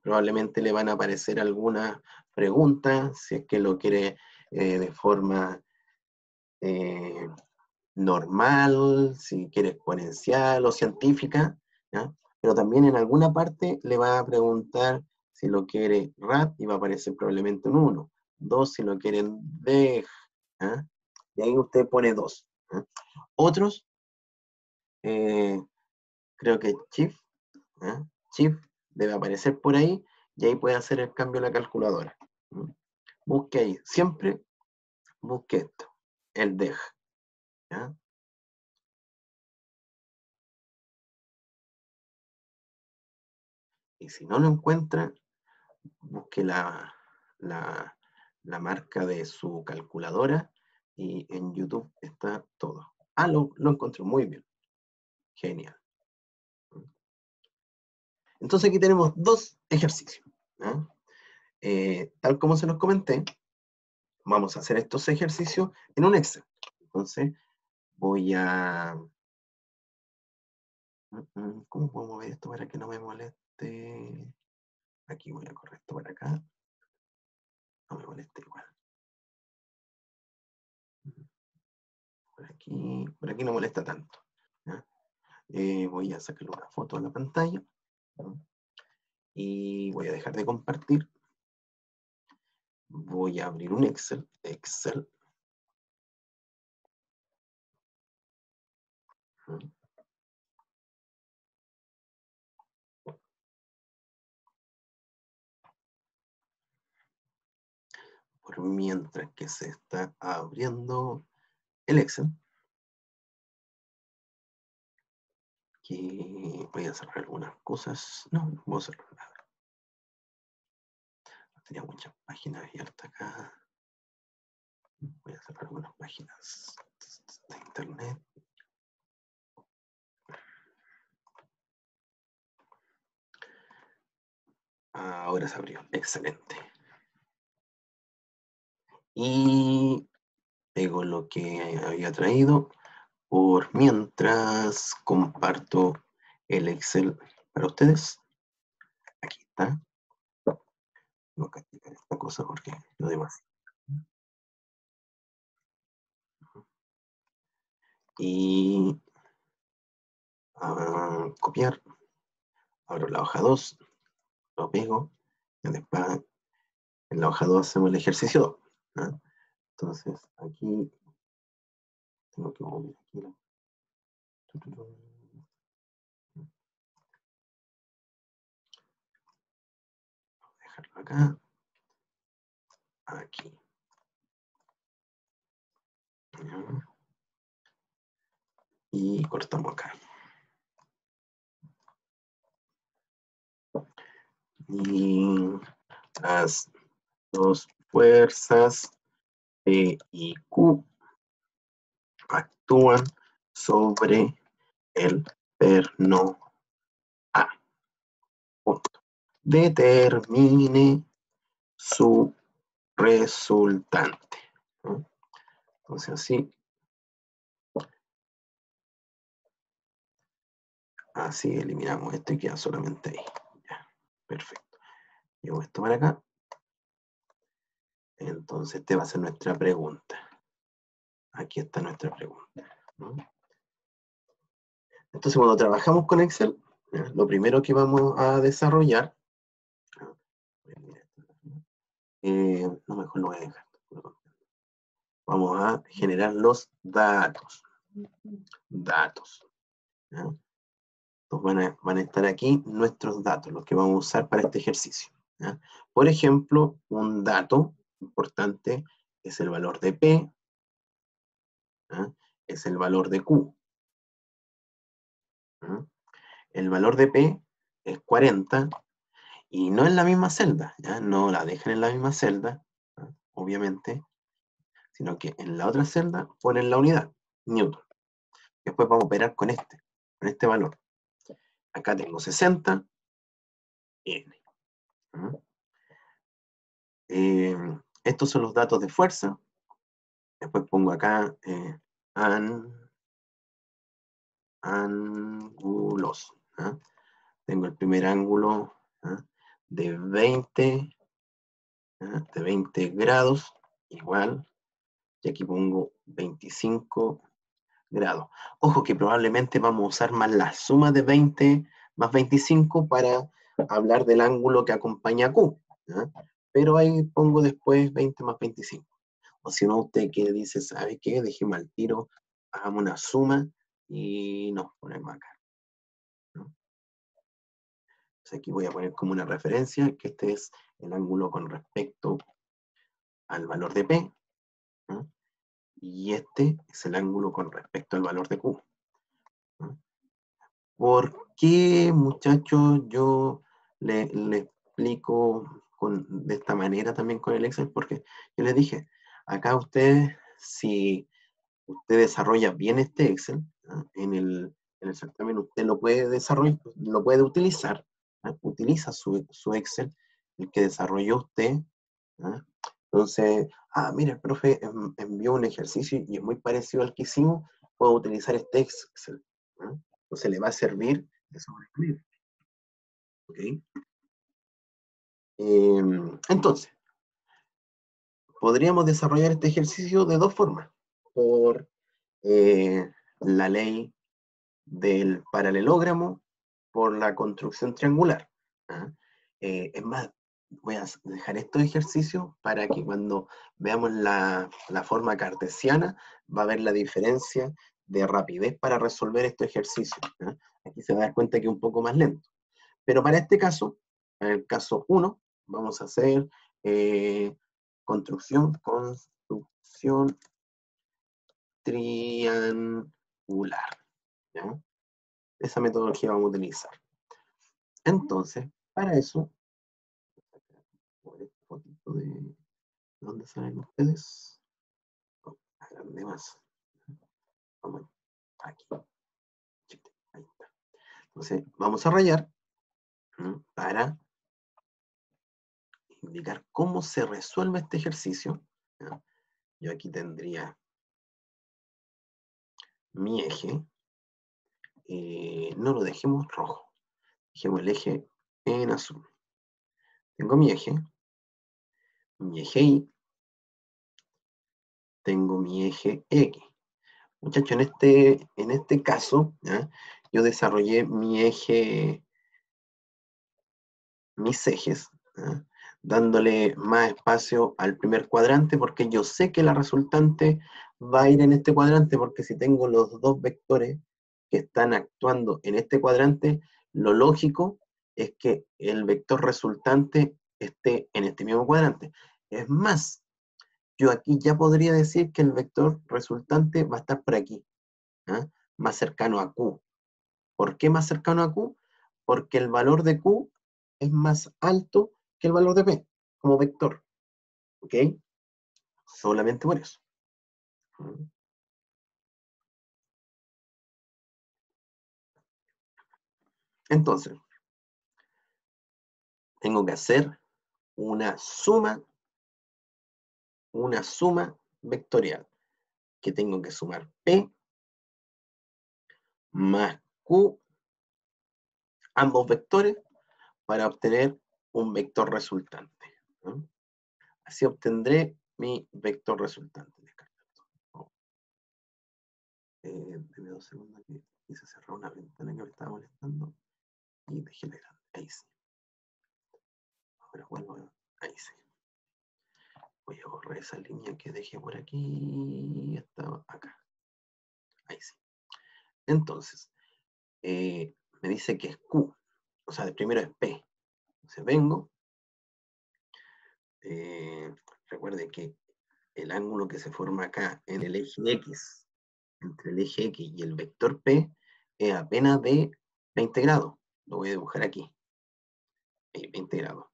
probablemente le van a aparecer algunas preguntas, si es que lo quiere eh, de forma eh, normal, si quiere exponencial o científica, pero también en alguna parte le va a preguntar si lo quiere RAT y va a aparecer probablemente un 1. 2 si lo quieren DEG. Y ahí usted pone 2. Otros, eh, creo que Shift, Shift debe aparecer por ahí y ahí puede hacer el cambio de la calculadora. Busque ahí, siempre busque esto el DEG. Y si no lo encuentra, busque la, la, marca de su calculadora y en YouTube está todo. Ah, lo, lo encontré muy bien. Genial. Entonces aquí tenemos dos ejercicios. Eh, tal como se los comenté, vamos a hacer estos ejercicios en un Excel. Entonces, voy a... ¿Cómo puedo mover esto para que no me moleste? Aquí voy a correr esto para acá. No me moleste igual. Aquí, por aquí no molesta tanto. Eh, voy a sacarle una foto a la pantalla. Y voy a dejar de compartir voy a abrir un Excel, Excel. Por mientras que se está abriendo el Excel, voy a cerrar algunas cosas. No, no voy a cerrar nada tenía muchas páginas abiertas acá. Voy a cerrar algunas páginas de internet. Ahora se abrió. Excelente. Y pego lo que había traído. Por mientras comparto el Excel para ustedes. Aquí está no castigar esta cosa porque lo demás. Y copiar, abro la hoja 2, lo pego, y después en la hoja 2 hacemos el ejercicio Entonces aquí tengo que aquí dejarlo acá. Aquí. Y cortamos acá. Y las dos fuerzas P y Q actúan sobre el perno A determine su resultante. Entonces así, así eliminamos esto y queda solamente ahí. Ya, perfecto. Llevo esto para acá. Entonces, esta va a ser nuestra pregunta. Aquí está nuestra pregunta. Entonces, cuando trabajamos con Excel, lo primero que vamos a desarrollar Eh, no, mejor no voy a dejar. Vamos a generar los datos. Datos. Entonces van a estar aquí nuestros datos, los que vamos a usar para este ejercicio. Por ejemplo, un dato importante es el valor de P, es el valor de Q. El valor de P es 40 y no en la misma celda, ¿ya? no la dejan en la misma celda, obviamente, sino que en la otra celda ponen la unidad, Newton. Después vamos a operar con este, con este valor. Acá tengo 60, N. Eh, estos son los datos de fuerza. Después pongo acá eh, ángulos. ¿ah? Tengo el primer ángulo ¿ah? de 20, ¿ah? de 20 grados, igual. Y aquí pongo 25 grados. Ojo que probablemente vamos a usar más la suma de 20 más 25 para hablar del ángulo que acompaña a Q. Pero ahí pongo después 20 más 25. O si no, usted que dice, ¿sabe qué? Dejemos al tiro, hagamos una suma y nos ponemos acá. Entonces aquí voy a poner como una referencia que este es el ángulo con respecto al valor de P. Y este es el ángulo con respecto al valor de Q. ¿Por qué, muchachos, yo le, explico de esta manera también con el Excel? Porque yo les dije, acá usted, si usted desarrolla bien este Excel, en, el, en, el, certamen usted lo puede desarrollar, lo puede utilizar, utiliza su, su, Excel, el que desarrolló usted. Entonces, ah, mira, el profe envió un ejercicio y es muy parecido al que hicimos, puedo utilizar este Excel. Entonces le va a servir de. ¿Ok? Em, entonces, podríamos desarrollar este ejercicio de dos formas. Por eh, la ley del paralelogramo, por la construcción triangular. ¿ah? Eh, es más, voy a dejar estos ejercicios para que cuando veamos la, la, forma cartesiana, va a ver la diferencia de rapidez para resolver estos ejercicios. Aquí se va a dar cuenta que es un poco más lento. Pero para este caso, en el caso 1, vamos a hacer eh, construcción, construcción triangular. Esa metodología vamos a utilizar. Entonces, para eso, de dónde salen ustedes. Oh, grande más. Vamos aquí. Ahí está. Entonces, vamos a rayar para indicar cómo se resuelve este ejercicio. Yo aquí tendría mi eje. Eh, no lo dejemos rojo. Dejemos el eje en azul. Tengo mi eje. Mi eje Y. Tengo mi eje X. Muchachos, en este, en este caso, yo desarrollé mi eje, mis ejes, dándole más espacio al primer cuadrante, porque yo sé que la resultante va a ir en este cuadrante, porque si tengo los dos vectores que están actuando en este cuadrante, lo lógico es que el vector resultante esté en este mismo cuadrante. Es más, yo aquí ya podría decir que el vector resultante va a estar por aquí, ¿ah? más cercano a Q. ¿Por qué más cercano a Q? Porque el valor de Q es más alto que el valor de P, como vector. ¿Ok? Solamente por eso. Entonces, tengo que hacer una suma una suma vectorial, que tengo que sumar P más Q, ambos vectores, para obtener un vector resultante. Así obtendré mi vector resultante. Oh. Eh, dos segundos que quise cerrar una ventana que me estaba molestando y dejé la grande. Ahí sí. Ahora vuelvo. Ahí sí. Voy a borrar esa línea que dejé por aquí. Estaba acá. Ahí sí. Entonces, eh, me dice que es Q. O sea, primero es P. Entonces vengo eh, recuerde que el ángulo que se forma acá en el eje X, entre el eje X y el vector P, es apenas de 20 grados. Lo voy a dibujar aquí. 20 grados.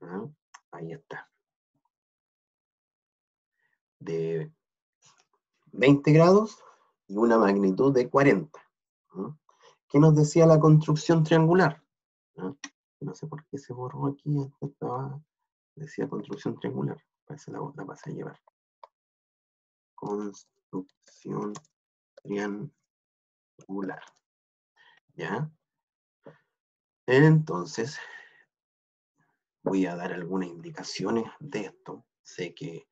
¿Ah? Ahí está. De 20 grados y una magnitud de 40. ¿ah? ¿Qué nos decía la construcción triangular? ¿Ah? No sé por qué se borró aquí, estaba, decía construcción triangular, parece la, la pasé a llevar. Construcción triangular. ¿Ya? Entonces, voy a dar algunas indicaciones de esto. Sé que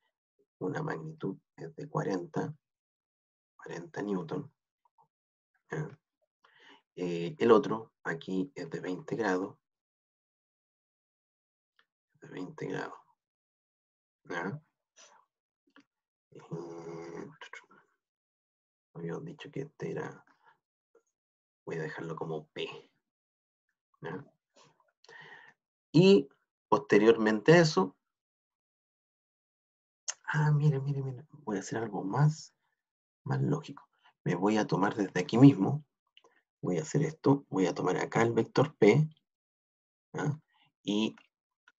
una magnitud es de 40, 40 newton. Eh, el otro aquí es de 20 grados. De 20 grados. Eh, habíamos dicho que este era, voy a dejarlo como P. Y posteriormente a eso, ah, mire, mire, mire, voy a hacer algo más, más lógico. Me voy a tomar desde aquí mismo, voy a hacer esto, voy a tomar acá el vector P, y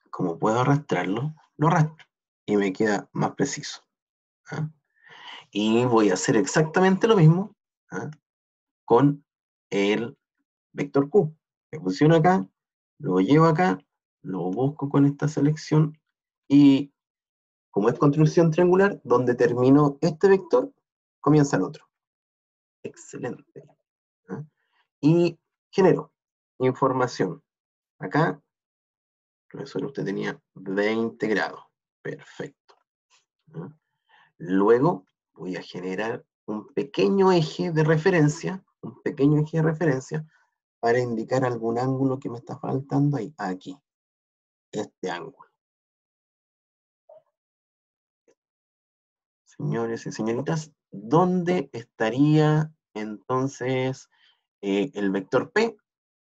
como puedo arrastrarlo, lo arrastro, y me queda más preciso. Y voy a hacer exactamente lo mismo con el vector Q funciona acá, lo llevo acá, lo busco con esta selección y como es construcción triangular, donde termino este vector, comienza el otro. Excelente. Y genero información. Acá, profesor, usted tenía 20 grados. Perfecto. ¿ah? Luego voy a generar un pequeño eje de referencia, un pequeño eje de referencia, para indicar algún ángulo que me está faltando ahí, aquí, este ángulo. Señores y señoritas, ¿dónde estaría entonces eh, el vector P?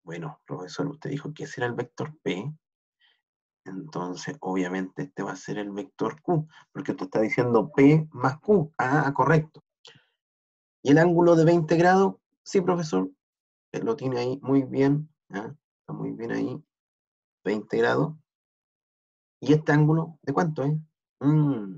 Bueno, profesor, usted dijo que ese era el vector P. Entonces, obviamente, este va a ser el vector Q, porque usted está diciendo P más Q. Ah, correcto. ¿Y el ángulo de 20 grados? Sí, profesor, lo tiene ahí muy bien, está muy bien ahí, 20 grados. ¿Y este ángulo de cuánto es? Mm.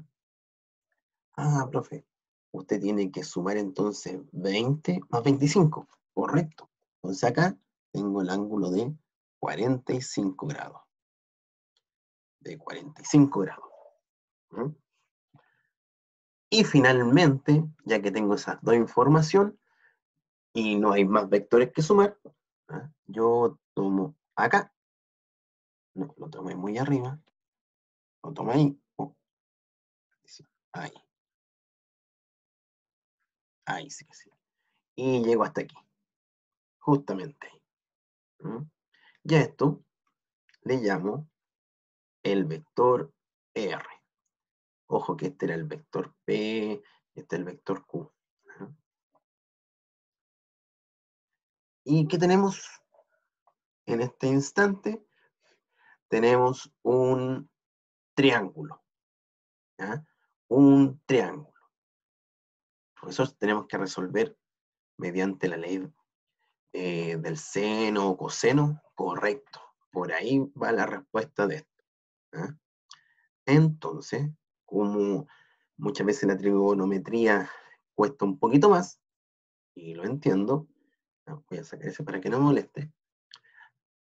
Ah, profe, usted tiene que sumar entonces 20 más 25, correcto. Entonces acá tengo el ángulo de 45 grados. De 45 grados. Y finalmente, ya que tengo esas dos informaciones, y no hay más vectores que sumar, ¿ah? yo tomo acá, no, lo tomé muy arriba, lo tomo ahí, oh, ahí, ahí sí, sí, y llego hasta aquí, justamente ahí. Y a esto le llamo el vector R. Ojo que este era el vector P, este es el vector Q. ¿Y qué tenemos en este instante? Tenemos un triángulo. Un triángulo. Por eso tenemos que resolver mediante la ley eh, del seno o coseno correcto. Por ahí va la respuesta de esto. Entonces, como muchas veces la trigonometría cuesta un poquito más, y lo entiendo, voy a sacar ese para que no moleste.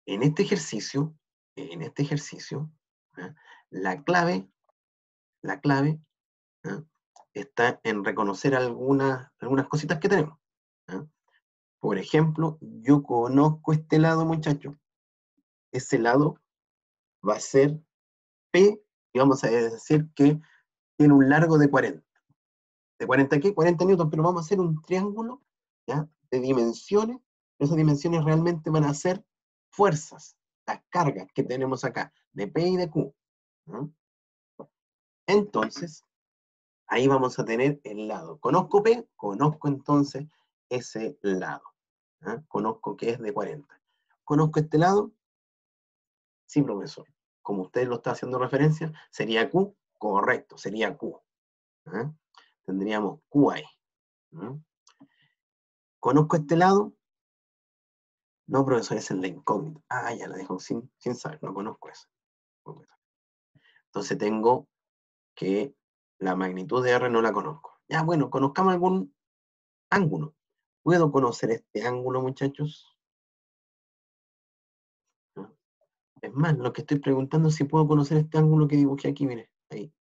En este ejercicio, en este ejercicio, la clave, la clave está en reconocer algunas, algunas cositas que tenemos. Por ejemplo, yo conozco este lado, muchachos. Ese lado va a ser P, y vamos a decir que tiene un largo de 40. ¿De 40 qué? 40 newton, pero vamos a hacer un triángulo, de dimensiones, esas dimensiones realmente van a ser fuerzas, las cargas que tenemos acá, de P y de Q. Entonces, ahí vamos a tener el lado. Conozco P, conozco entonces ese lado. Conozco que es de 40. ¿Conozco este lado? Sí, profesor. como usted lo está haciendo referencia, sería Q, correcto, sería Q. ¿ah? Tendríamos Q ahí. ¿Conozco este lado? No, profesor, es el de incógnito. Ah, ya la dejo sin, sin saber, no conozco eso. Entonces tengo que la magnitud de R no la conozco. Ya, bueno, conozcamos algún ángulo. ¿Puedo conocer este ángulo, muchachos? Es más, lo que estoy preguntando es si puedo conocer este ángulo que dibujé aquí, mire. Ahí.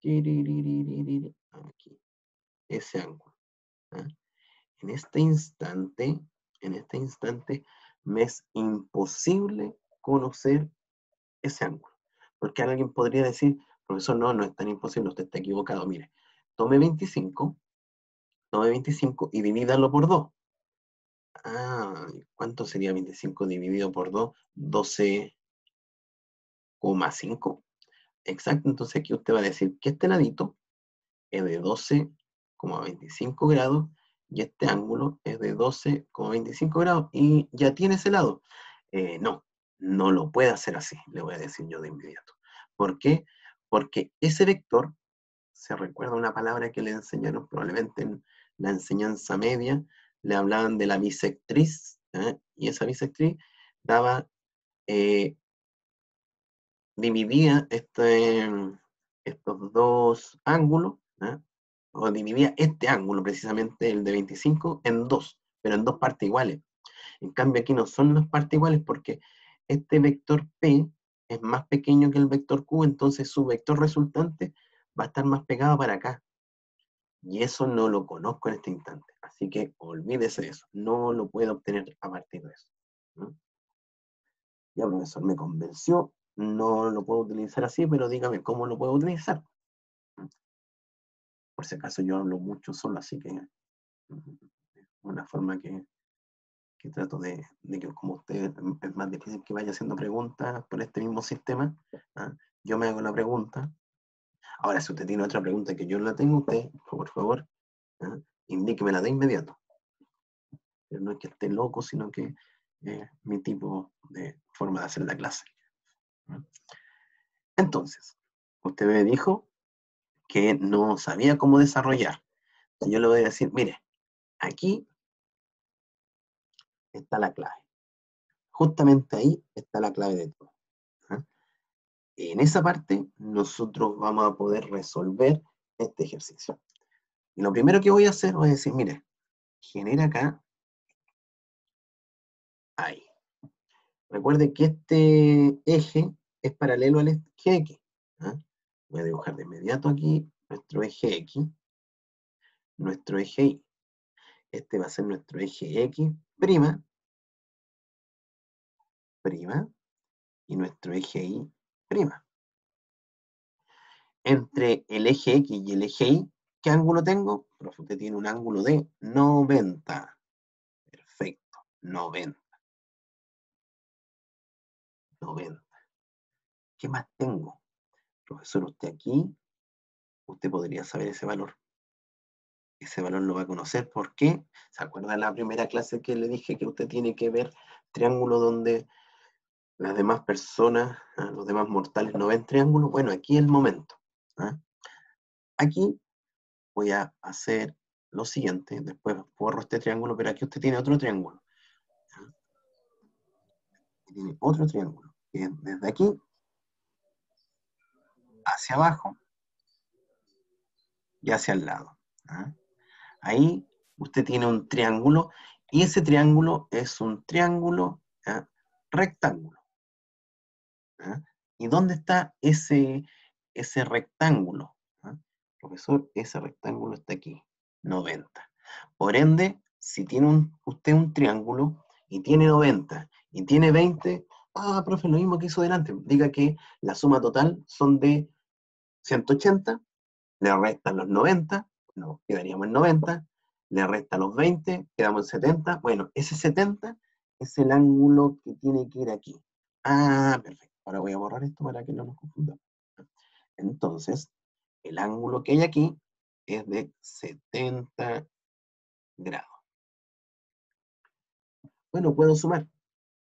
Aquí. Ese ángulo. ¿ah? En este instante, en este instante, me es imposible conocer ese ángulo. Porque alguien podría decir, profesor, no, no es tan imposible, usted está equivocado. Mire, tome 25, tome 25 y divídalo por 2. Ah, ¿cuánto sería 25 dividido por 2? 12 5. Exacto, entonces aquí usted va a decir que este ladito es de 12,25 grados y este ángulo es de 12,25 grados y ya tiene ese lado. Eh, no, no lo puede hacer así, le voy a decir yo de inmediato. ¿Por qué? Porque ese vector, se recuerda una palabra que le enseñaron probablemente en la enseñanza media, le hablaban de la bisectriz, ¿eh? y esa bisectriz daba eh, dividía este, estos dos ángulos, ¿eh? o dividía este ángulo, precisamente el de 25, en dos, pero en dos partes iguales. En cambio aquí no son las partes iguales porque este vector P es más pequeño que el vector Q, entonces su vector resultante va a estar más pegado para acá. Y eso no lo conozco en este instante. Así que olvídese de eso. No lo puedo obtener a partir de eso. Ya, profesor, me convenció no lo puedo utilizar así, pero dígame cómo lo puedo utilizar. Por si acaso yo hablo mucho solo, así que mm, una forma que, trato de, que como usted es más difícil que vaya haciendo preguntas por este mismo sistema, ¿ah? yo me hago la pregunta. Ahora, si usted tiene otra pregunta que yo la tengo, usted, por favor, ¿ah? Indíquemela de inmediato. Pero no es que esté loco, sino que es mi tipo de forma de hacer la clase. Entonces, usted me dijo que no sabía cómo desarrollar. Yo le voy a decir, mire, aquí está la clave. Justamente ahí está la clave de todo. ¿ah? En esa parte nosotros vamos a poder resolver este ejercicio. Y lo primero que voy a hacer, voy a decir, mire, genera acá, ahí. Recuerde que este eje es paralelo al eje X. ¿ah? Voy a dibujar de inmediato aquí nuestro eje X, nuestro eje Y. Este va a ser nuestro eje X prima, prima, y nuestro eje Y prima. Entre el eje X y el eje Y, ¿qué ángulo tengo? Profe, usted tiene un ángulo de 90. Perfecto, 90. 90. ¿Qué más tengo? Profesor, usted aquí, usted podría saber ese valor. Ese valor lo va a conocer. ¿Por qué? ¿Se acuerda la primera clase que le dije que usted tiene que ver triángulo donde las demás personas, ah, los demás mortales no ven triángulo? Bueno, aquí el momento. ¿ah? Aquí voy a hacer lo siguiente, después borro este triángulo, pero aquí usted tiene otro triángulo. Tiene otro triángulo, desde aquí hacia abajo y hacia el lado. ¿ah? Ahí usted tiene un triángulo y ese triángulo es un triángulo rectángulo. ¿Y dónde está ese, ese rectángulo? Profesor, ese rectángulo está aquí, 90. Por ende, si tiene usted un triángulo y tiene 90 y tiene 20, ah, profe, lo mismo que hizo delante. Diga que la suma total son de 180, le restan los 90, no, quedaríamos en 90, le resta los 20, quedamos en 70. Bueno, ese 70 es el ángulo que tiene que ir aquí. Ah, perfecto. Ahora voy a borrar esto para que no nos confundamos. Entonces, el ángulo que hay aquí es de 70 grados. Bueno, puedo sumar.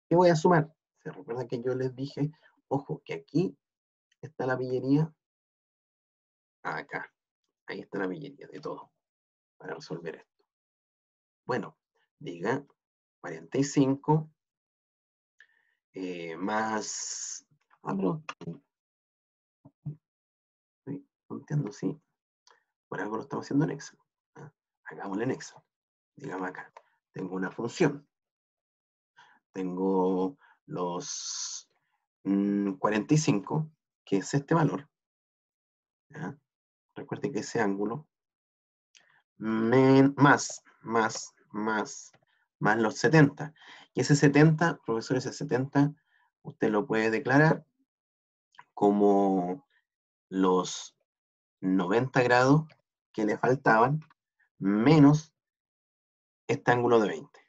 ¿Qué voy a sumar? Se recuerda que yo les dije, ojo, que aquí está la pillería? Acá. Ahí está la pillería de todo para resolver esto. Bueno, diga 45 eh, más... Ah. Estoy entiendo, sí. Por algo lo estamos haciendo en Excel. ¿ah? Hagámoslo en Excel. Digamos acá. Tengo una función. Tengo los 45, mm, que es este valor. Recuerden que ese ángulo más, más, más, más los 70. Y ese 70, profesor, ese 70, usted lo puede declarar como los 90 grados que le faltaban menos este ángulo de 20.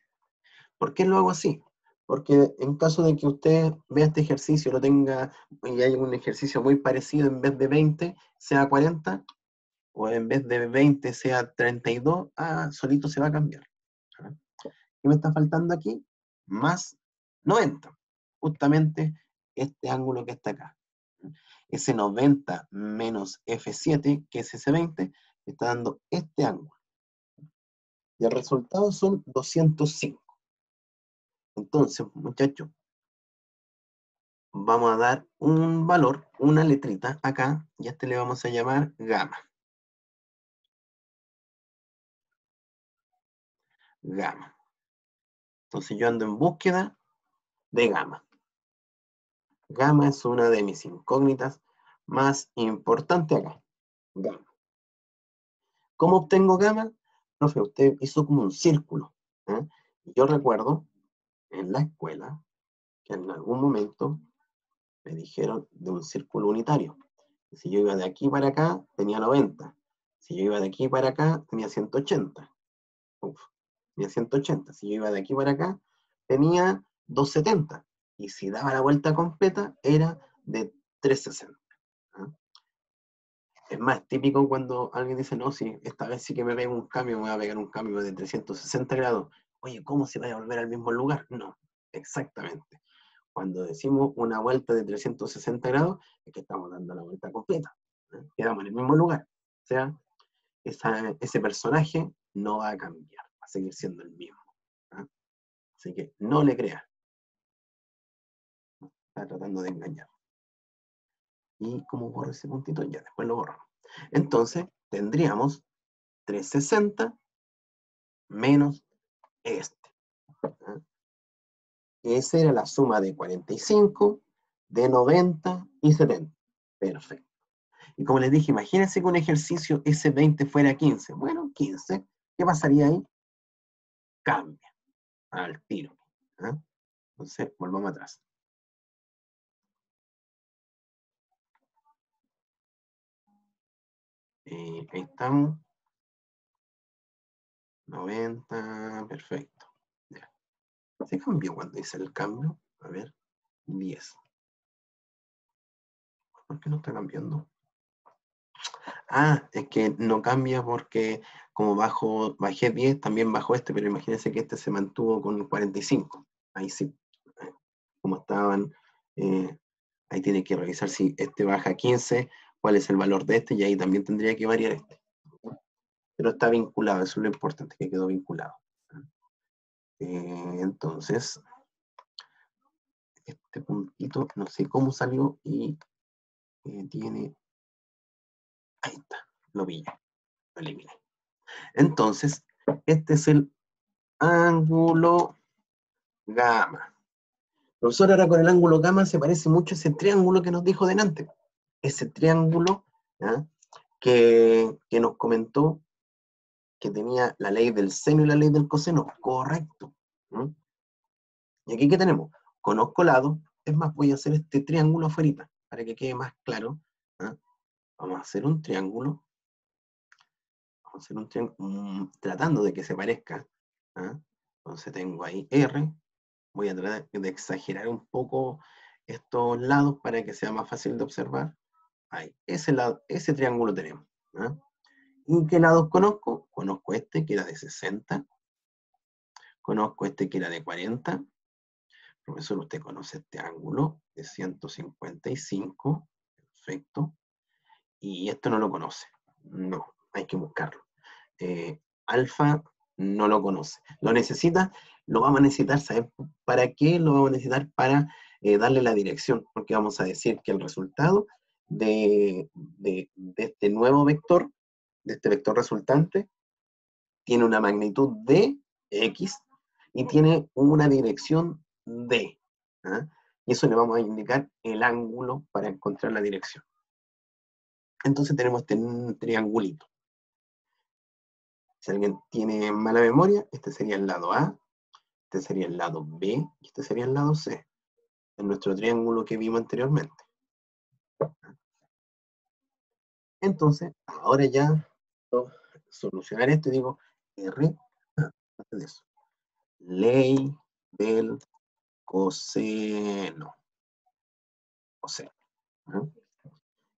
¿Por qué lo hago así? Porque en caso de que usted vea este ejercicio, lo tenga, y hay un ejercicio muy parecido, en vez de 20, sea 40, o en vez de 20 sea 32, ah, solito se va a cambiar. ¿ah? ¿Qué me está faltando aquí? Más 90. Justamente este ángulo que está acá. Ese 90 menos F7, que es ese 20, está dando este ángulo. Y el resultado son 205. Entonces, muchachos, vamos a dar un valor, una letrita acá, y a este le vamos a llamar gamma. Gamma. Entonces yo ando en búsqueda de gamma. Gamma es una de mis incógnitas más importantes acá. Gamma. ¿Cómo obtengo gamma? Profe, usted hizo como un círculo. ¿eh? Yo recuerdo en la escuela que en algún momento me dijeron de un círculo unitario. Si yo iba de aquí para acá, tenía 90. Si yo iba de aquí para acá, tenía 180. Uf, tenía 180. Si yo iba de aquí para acá, tenía 270. Y si daba la vuelta completa, era de 360. ¿ah? Es más típico cuando alguien dice, no, si esta vez sí que me pego un cambio, me voy a pegar un cambio de 360 grados. Oye, ¿cómo se va a volver al mismo lugar? No, exactamente. Cuando decimos una vuelta de 360 grados, es que estamos dando la vuelta completa. Quedamos en el mismo lugar. O sea, ese personaje no va a cambiar, va a seguir siendo el mismo. Así que no le creas. Está tratando de engañar. ¿Y cómo borro ese puntito? Ya, después lo borro. Entonces, tendríamos 360 menos este. Esa era la suma de 45, de 90 y 70. Perfecto. Y como les dije, imagínense que un ejercicio ese 20 fuera 15. Bueno, 15. ¿Qué pasaría ahí? Cambia al tiro. ¿ah? Entonces, volvamos atrás. Eh, ahí estamos. 90, perfecto. ¿Se cambió cuando hice el cambio? A ver, 10. ¿Por qué no está cambiando? Ah, es que no cambia porque como bajo, bajé 10, también bajó este, pero imagínense que este se mantuvo con 45. Ahí sí, como estaban, eh, ahí tiene que revisar si este baja 15, cuál es el valor de este, y ahí también tendría que variar este pero está vinculado, eso es lo importante, que quedó vinculado. Eh, entonces, este puntito, no sé cómo salió y eh, tiene, ahí está, lo vi, lo eliminé. Entonces, este es el ángulo gamma. Profesor, ahora con el ángulo gamma se parece mucho a ese triángulo que nos dijo delante. Ese triángulo que, que, nos comentó que tenía la ley del seno y la ley del coseno. Correcto. Y aquí, ¿qué tenemos? Conozco lado. Es más, voy a hacer este triángulo afuera para que quede más claro. Vamos a hacer un triángulo. Vamos a hacer un triángulo mm, tratando de que se parezca. Entonces tengo ahí R. Voy a tratar de exagerar un poco estos lados para que sea más fácil de observar. Ahí, ese, lado, ese triángulo tenemos. ¿ah? ¿Y qué lados conozco? Conozco este que era de 60. Conozco este que era de 40. Profesor, usted conoce este ángulo de 155. Perfecto. Y esto no lo conoce. No, hay que buscarlo. Eh, alfa no lo conoce. ¿Lo necesita? Lo vamos a necesitar, ¿sabes? ¿Para qué lo vamos a necesitar? Para eh, darle la dirección, porque vamos a decir que el resultado de, este nuevo vector, de este vector resultante, tiene una magnitud de x y tiene una dirección d. ¿ah? Y eso le vamos a indicar el ángulo para encontrar la dirección. Entonces tenemos este triangulito. Si alguien tiene mala memoria, este sería el lado A, este sería el lado B y este sería el lado C, en nuestro triángulo que vimos anteriormente. Entonces, ahora ya solucionar esto digo R, de eso. ley del coseno. Coseno.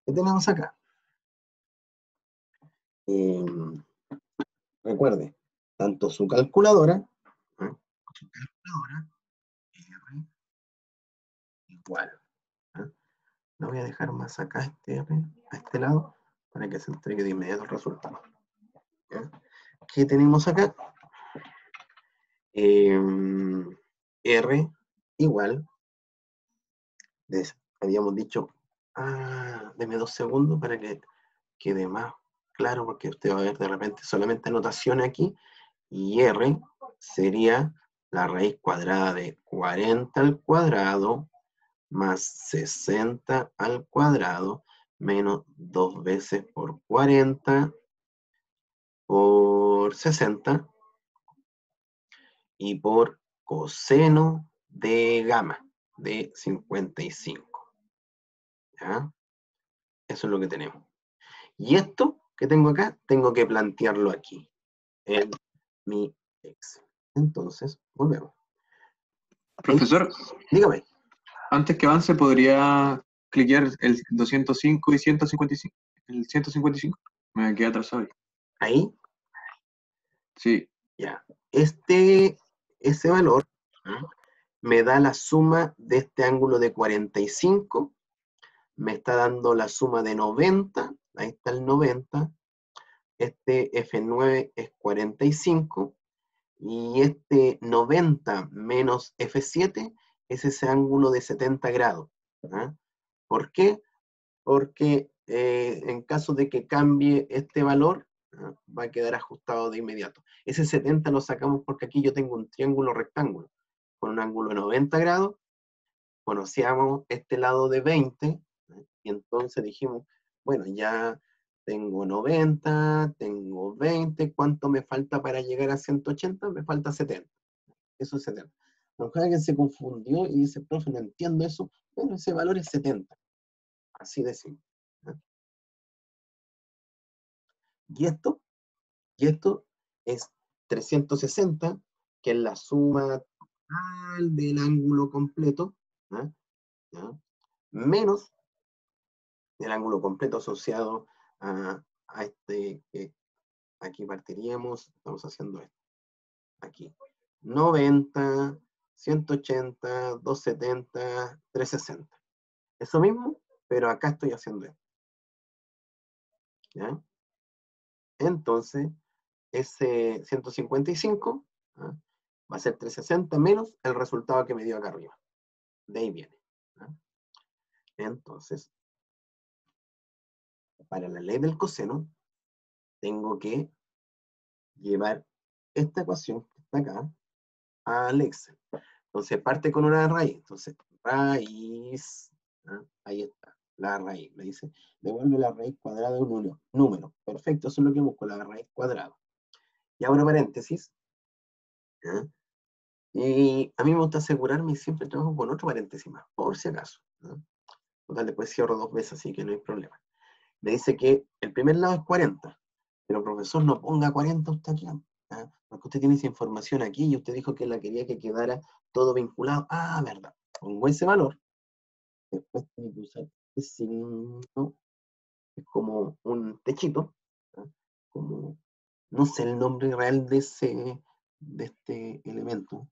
¿Qué tenemos acá? Em, recuerde, tanto su calculadora, su calculadora, R igual. No voy a dejar más acá este R, a este lado, para que se entregue de inmediato el resultado. ¿Qué tenemos acá? Em, R igual, habíamos dicho, ah, deme dos segundos para que quede más claro, porque usted va a ver de repente solamente anotación aquí, y R sería la raíz cuadrada de 40 al cuadrado más 60 al cuadrado menos 2 veces por 40 por 60 y por coseno de gamma de 55. ¿Ya? Eso es lo que tenemos. Y esto que tengo acá, tengo que plantearlo aquí, en mi Excel. Entonces, volvemos. Profesor. Dígame. Antes que avance, ¿podría cliquear el 205 y 155? El 155. Me quedé atrasado ahí. ¿Ahí? Sí. Ya. Este, ese valor me da la suma de este ángulo de 45, me está dando la suma de 90, ahí está el 90, este F9 es 45, y este 90 menos F7 es ese ángulo de 70 grados. ¿ah? ¿Por qué? Porque eh, en caso de que cambie este valor, ¿ah? va a quedar ajustado de inmediato. Ese 70 lo sacamos porque aquí yo tengo un triángulo rectángulo con un ángulo de 90 grados, conocíamos este lado de 20, y entonces dijimos, bueno, ya tengo 90, tengo 20, ¿cuánto me falta para llegar a 180? Me falta 70. Eso es 70. Aunque alguien se confundió y dice, profe, no entiendo eso, bueno, ese valor es 70. Así de simple. Y esto, y esto es 360, que es la suma del ángulo completo, menos el ángulo completo asociado a, este, aquí partiríamos, estamos haciendo esto, aquí, 90, 180, 270, 360. Eso mismo, pero acá estoy haciendo esto. ¿Ya? Entonces, ese 155 va a ser 360 menos el resultado que me dio acá arriba. De ahí viene. Entonces, para la ley del coseno, tengo que llevar esta ecuación que está acá al Excel. Entonces parte con una raíz. Entonces, raíz, ahí está, la raíz. Me dice, devuelve la raíz cuadrada de un número. Perfecto, eso es lo que busco, la raíz cuadrada. Y ahora paréntesis, y a mí me gusta asegurarme y siempre trabajo con otro paréntesis más, por si acaso. Total, después cierro dos veces, así que no hay problema. Me dice que el primer lado es 40, pero profesor, no ponga 40 usted aquí, porque usted tiene esa información aquí y usted dijo que la quería que quedara todo vinculado. Ah, verdad. Pongo ese valor. Después tiene que usar este signo, es como un techito, como, no sé el nombre real de ese, de este elemento.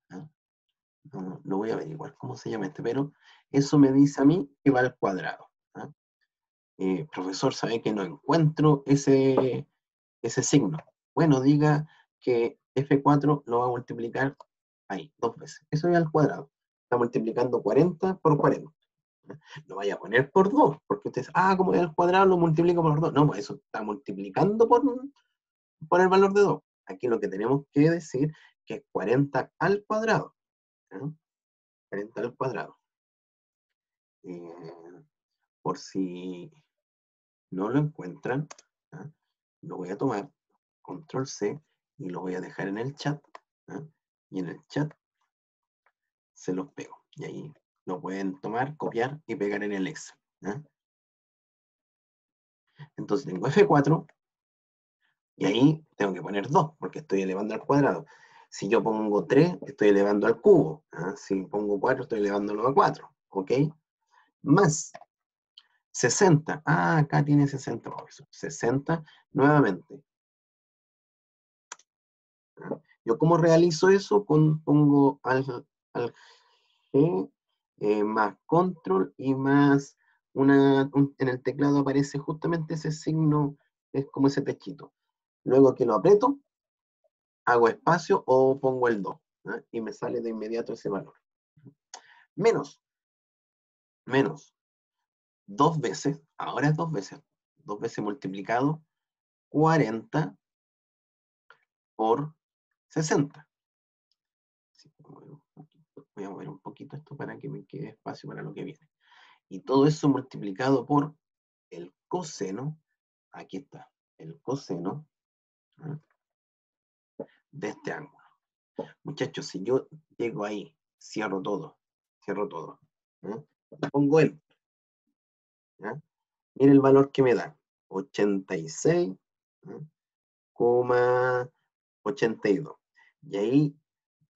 No, lo voy a averiguar cómo se llama este, pero eso me dice a mí que va al cuadrado. eh, profesor, sabe que no encuentro ese, ese signo. Bueno, diga que F4 lo va a multiplicar ahí, dos veces. Eso es al cuadrado. Está multiplicando 40 por 40. <laughs> Lo vaya a poner por 2, porque ustedes, ah, como es al cuadrado, lo multiplico por 2. No, pues eso está multiplicando por, por el valor de 2. Aquí lo que tenemos que decir que es 40 al cuadrado. 40 al cuadrado. Eh, por si no lo encuentran, lo voy a tomar, control C, y lo voy a dejar en el chat. Y en el chat se los pego. Y ahí lo pueden tomar, copiar y pegar en el Excel. Entonces tengo F4 y ahí tengo que poner 2 porque estoy elevando al cuadrado. Si yo pongo 3, estoy elevando al cubo. Si pongo 4, estoy elevándolo a 4. ¿Ok? Más 60. Ah, acá tiene 60. 60 nuevamente. Yo cómo realizo eso, pongo al, G eh, más control y más una, en el teclado aparece justamente ese signo, es como ese techito. Luego que lo aprieto, hago espacio o pongo el 2 y me sale de inmediato ese valor. Menos, menos, dos veces, ahora es dos veces, dos veces multiplicado, 40 por 60. Voy a mover un poquito esto para que me quede espacio para lo que viene. Y todo eso multiplicado por el coseno, aquí está, el coseno de este ángulo. Muchachos, si yo llego ahí, cierro todo, cierro todo, pongo el Mire el valor que me da, 86,82. Y ahí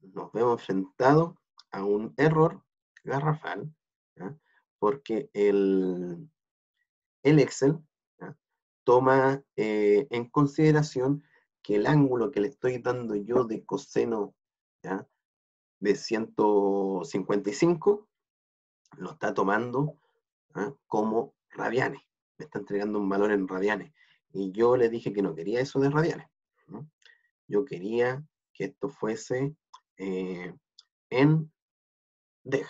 nos vemos enfrentados a un error garrafal, porque el, el Excel toma eh, en consideración que el ángulo que le estoy dando yo de coseno de 155 lo está tomando como radianes. Me está entregando un valor en radianes. Y yo le dije que no quería eso de radianes. Yo quería que esto fuese eh, en DEG.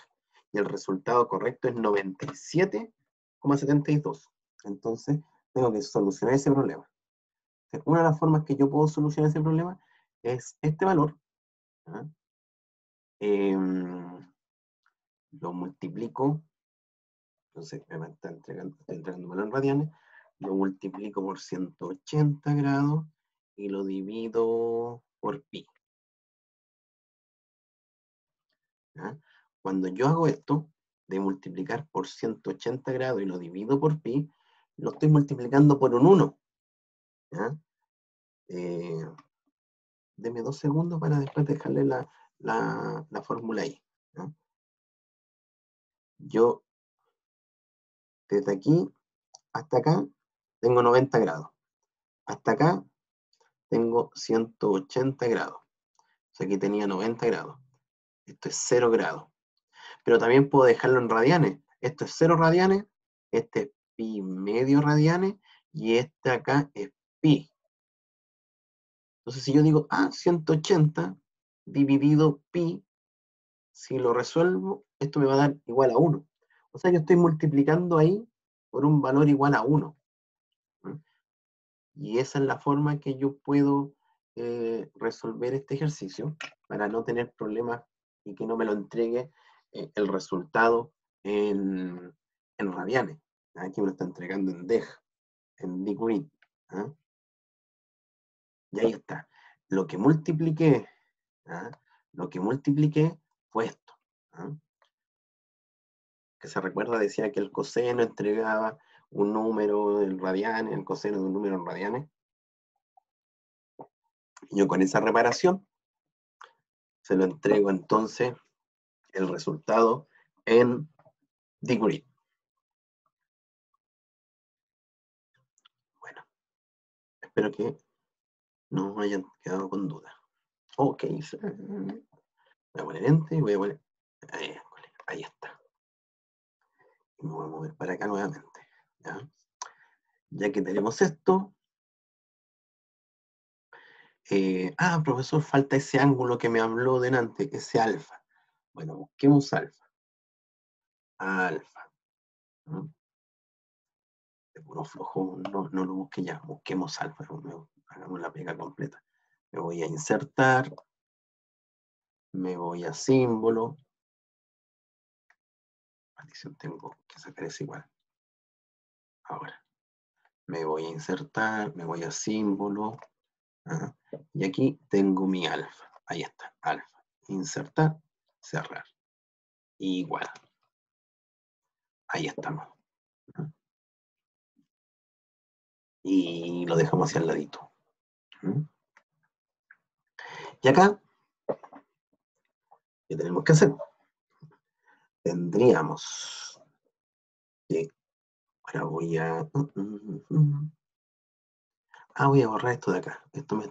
Y el resultado correcto es 97,72. Entonces, tengo que solucionar ese problema. Una de las formas que yo puedo solucionar ese problema es este valor. Em, lo multiplico. Entonces, me está entregando, estoy entregando valor en radianes. Lo multiplico por 180 grados y lo divido por pi. Cuando yo hago esto, de multiplicar por 180 grados y lo divido por pi, lo estoy multiplicando por un 1. Eh, deme dos segundos para después dejarle la, la, fórmula ahí. Yo, desde aquí hasta acá, tengo 90 grados. Hasta acá, tengo 180 grados. Aquí tenía 90 grados. Esto es 0 grados. Pero también puedo dejarlo en radianes. Esto es 0 radianes, este es pi medio radianes y este acá es pi. Entonces, si yo digo, ah, 180 dividido pi, si lo resuelvo, esto me va a dar igual a 1. O sea, yo estoy multiplicando ahí por un valor igual a 1. Y esa es la forma que yo puedo eh, resolver este ejercicio para no tener problemas y que no me lo entregue eh, el resultado en, en. Aquí me lo está entregando en DEG, en degree. ¿ah? Y ahí está. Lo que multipliqué, ¿ah? lo que multipliqué fue esto. ¿ah? Que se recuerda, decía que el coseno entregaba un número en radianes, el coseno de un número en radianes. Yo con esa reparación se lo entrego entonces el resultado en degree. Bueno, espero que no hayan quedado con duda. Ok, voy a poner enter y voy a poner, ahí, está. Y me voy a mover para acá nuevamente. Ya que tenemos esto. Eh, ah, profesor, falta ese ángulo que me habló delante, ese alfa. Bueno, busquemos alfa. Alfa. De puro flojo, no, no lo busque ya, busquemos alfa. Hagamos la pega completa. Me voy a insertar. Me voy a símbolo. Maldición, tengo que sacar ese igual. Ahora, me voy a insertar, me voy a símbolo, y aquí tengo mi alfa, ahí está, alfa, insertar, cerrar, igual. Ahí estamos. Y lo dejamos hacia el ladito. Y acá, ¿qué tenemos que hacer? Tendríamos Ahora voy a... Mm, mm, mm, ah, voy a borrar esto de acá. Esto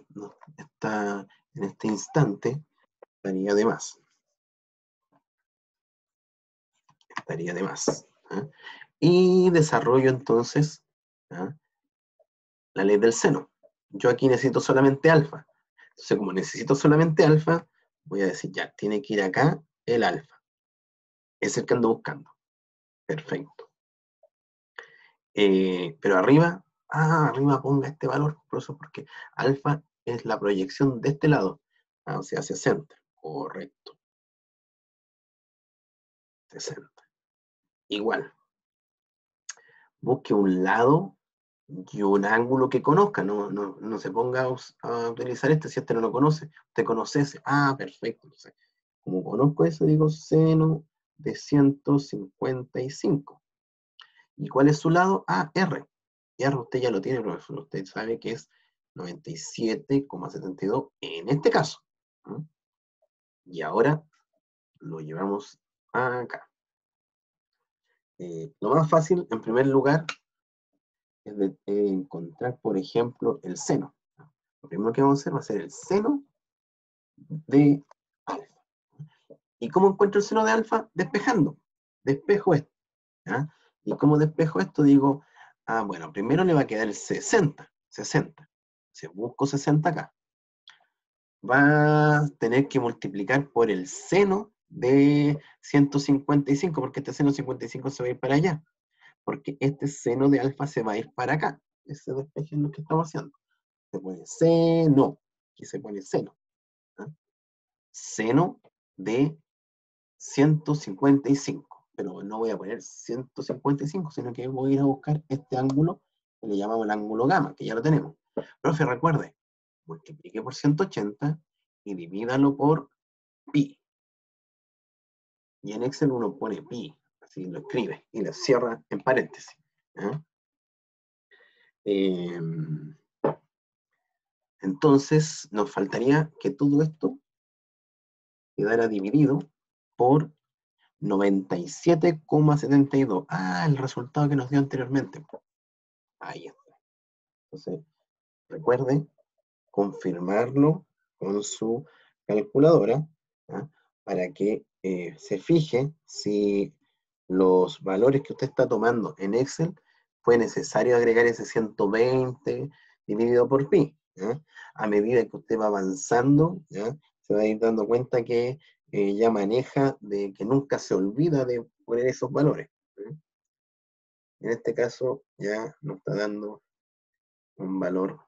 está en este instante, estaría de más. Estaría de más. ¿ah? Y desarrollo entonces ¿ah? la ley del seno. Yo aquí necesito solamente alfa. Entonces, como necesito solamente alfa, voy a decir, ya, tiene que ir acá el alfa. Es el que ando buscando. Perfecto. Eh, pero arriba, ah, arriba ponga este valor, porque alfa es la proyección de este lado, ah, o sea, 60, correcto. 60. Igual. Busque un lado y un ángulo que conozca, no, no, se ponga a, utilizar este si este no lo conoce. Usted conoce ese, ah, perfecto. como conozco eso, digo seno de 155. ¿Y cuál es su lado? Ah, R. R usted ya lo tiene, profesor. Usted sabe que es 97,72 en este caso. Y ahora lo llevamos acá. Eh, lo más fácil, en primer lugar, es de, encontrar, por ejemplo, el seno. Lo primero que vamos a hacer va a ser el seno de alfa. ¿Y cómo encuentro el seno de alfa? Despejando. Despejo esto. ¿Y cómo despejo esto? Digo, ah, bueno, primero le va a quedar el 60, 60. Si busco 60 acá. Va a tener que multiplicar por el seno de 155, porque este seno 55 se va a ir para allá. Porque este seno de alfa se va a ir para acá. Ese despeje es lo que estamos haciendo. Se pone seno. Aquí se pone seno. ¿ah? Seno de 155 pero no voy a poner 155, sino que voy a ir a buscar este ángulo que le llamamos el ángulo gamma, que ya lo tenemos. Profe, recuerde, multiplique por 180 y divídalo por pi. Y en Excel uno pone pi, así lo escribe y lo cierra en paréntesis. Em, entonces, nos faltaría que todo esto quedara dividido por 97,72. Ah, el resultado que nos dio anteriormente. Ahí está. Entonces, recuerde confirmarlo con su calculadora para que eh, se fije si los valores que usted está tomando en Excel fue necesario agregar ese 120 dividido por pi. A medida que usted va avanzando, se va a ir dando cuenta que ya maneja de que nunca se olvida de poner esos valores. En este caso ya nos está dando un valor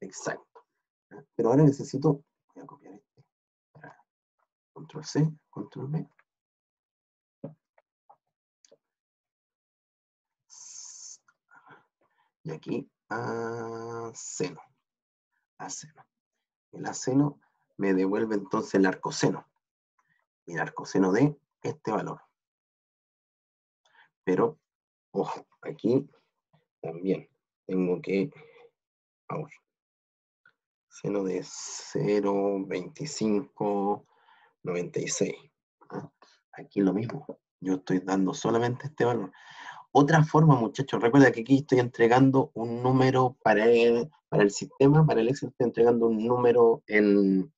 exacto. Pero ahora necesito, voy a copiar este, control C, control V. Y aquí a seno, a seno el aceno me devuelve entonces el arcoseno. El arcoseno de este valor. Pero, ojo, aquí también tengo que, vamos, seno de 0,2596. ¿ah? Aquí lo mismo. Yo estoy dando solamente este valor. Otra forma, muchachos, recuerda que aquí estoy entregando un número para el, para el sistema, para el Excel, estoy entregando un número en,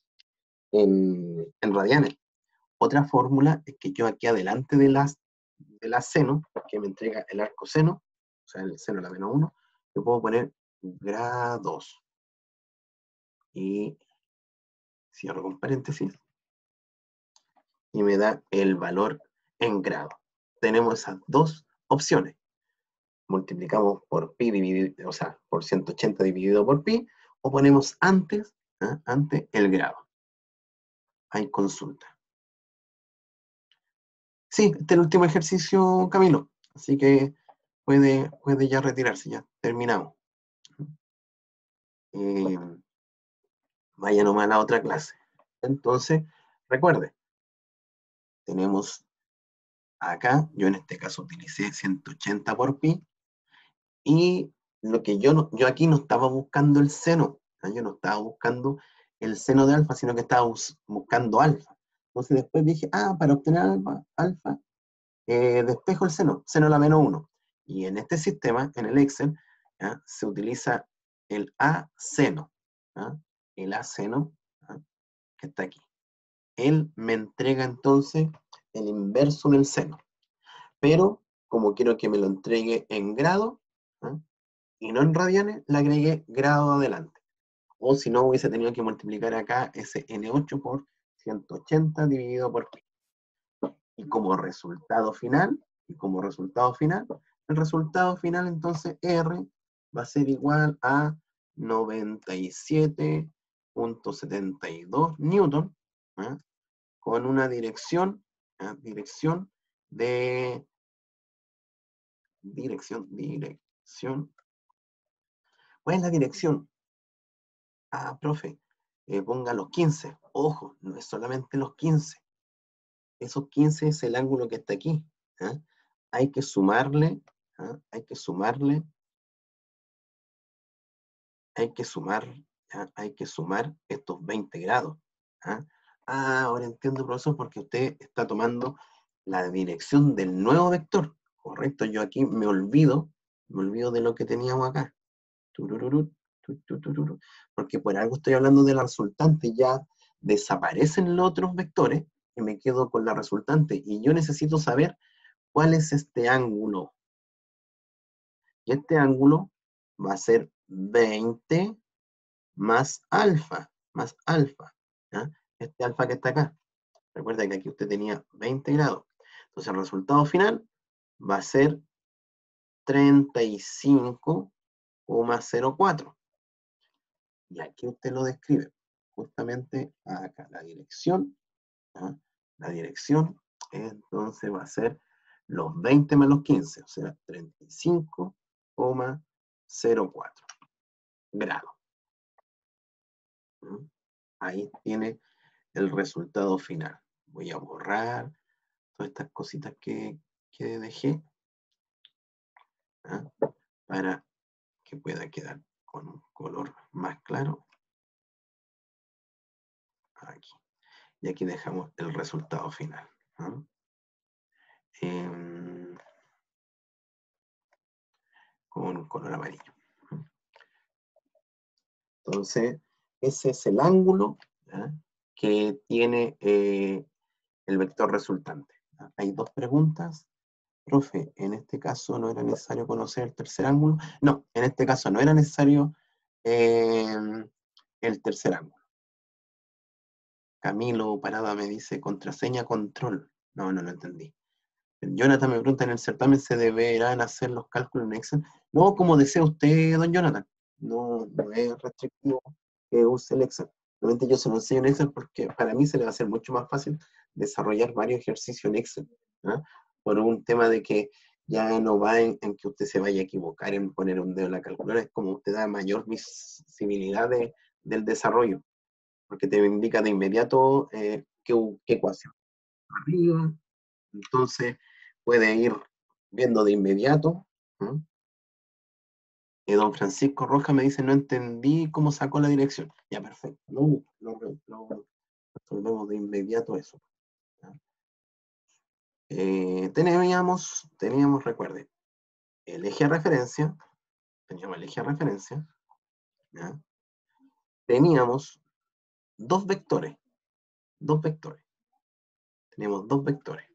en, radianes. Otra fórmula es que yo aquí adelante de las de la seno, que me entrega el arco seno, o sea, el seno de la menos 1, yo puedo poner grados. Y cierro con paréntesis. Y me da el valor en grado. Tenemos esas dos opciones. Multiplicamos por pi dividido, o sea, por 180 dividido por pi, o ponemos antes, ¿ah? ante el grado. Hay consulta. Sí, este es el último ejercicio, Camilo. Así que puede, puede ya retirarse, ya terminamos. Eh, vaya nomás a la otra clase. Entonces, recuerde, tenemos acá, yo en este caso utilicé 180 por pi, y lo que yo, no, yo aquí no estaba buscando el seno, yo no estaba buscando el seno de alfa, sino que estaba buscando alfa. Entonces después dije, ah, para obtener alfa, alfa eh, despejo el seno, seno a la menos 1. Y en este sistema, en el Excel, se utiliza el A seno, el A seno, que está aquí. Él me entrega entonces el inverso del seno. Pero, como quiero que me lo entregue en grado, y no en radianes, le agregué grado adelante. O si no, hubiese tenido que multiplicar acá ese N8 por 180 dividido por pi. Y como resultado final, y como resultado final, el resultado final entonces R va a ser igual a 97.72 newton, ¿ah? con una dirección, ¿ah? dirección de, dirección, dirección, ¿cuál es la dirección? Ah, profe, eh, ponga los 15, ojo, no es solamente los 15, esos 15 es el ángulo que está aquí, ¿ah? hay que sumarle, hay que sumarle hay que sumar, hay que sumar estos 20 grados. ¿ah? ¿ah? ahora entiendo, profesor, porque usted está tomando la dirección del nuevo vector. Correcto, yo aquí me olvido, me olvido de lo que teníamos acá. Porque por algo estoy hablando de la resultante, ya desaparecen los otros vectores y me quedo con la resultante. Y yo necesito saber cuál es este ángulo. Y este ángulo va a ser 20 más alfa, más alfa. Este alfa que está acá. Recuerda que aquí usted tenía 20 grados. Entonces el resultado final va a ser 35,04. Y aquí usted lo describe. Justamente acá, la dirección. La dirección, entonces va a ser los 20 más los 15, o sea, 35,04 grado. Ahí tiene el resultado final. Voy a borrar todas estas cositas que, dejé ¿ah? para que pueda quedar con un color más claro. Aquí. Y aquí dejamos el resultado final. ¿ah? Em, con color amarillo. Entonces, ese es el ángulo que tiene eh, el vector resultante. Hay dos preguntas. Profe, en este caso no era necesario conocer el tercer ángulo. No, en este caso no era necesario em, el tercer ángulo. Camilo Parada me dice contraseña control. No, no lo entendí. Jonathan me pregunta, ¿en el certamen se deberán hacer los cálculos en Excel? No, como desea usted, don Jonathan no, no es restrictivo que use el Excel. Realmente yo se lo enseño en Excel porque para mí se le va a hacer mucho más fácil desarrollar varios ejercicios en Excel. ¿ah? Por un tema de que ya no va en, que usted se vaya a equivocar en poner un dedo en la calculadora, es como usted da mayor visibilidad del desarrollo, porque te indica de inmediato eh, qué, ecuación. Arriba, entonces puede ir viendo de inmediato eh, don Francisco Roja me dice, no entendí cómo sacó la dirección. Ya, perfecto. No, resolvemos de inmediato eso. Eh, teníamos, teníamos, recuerde, el eje de referencia, teníamos el eje de referencia, teníamos dos vectores, dos vectores. Tenemos dos vectores.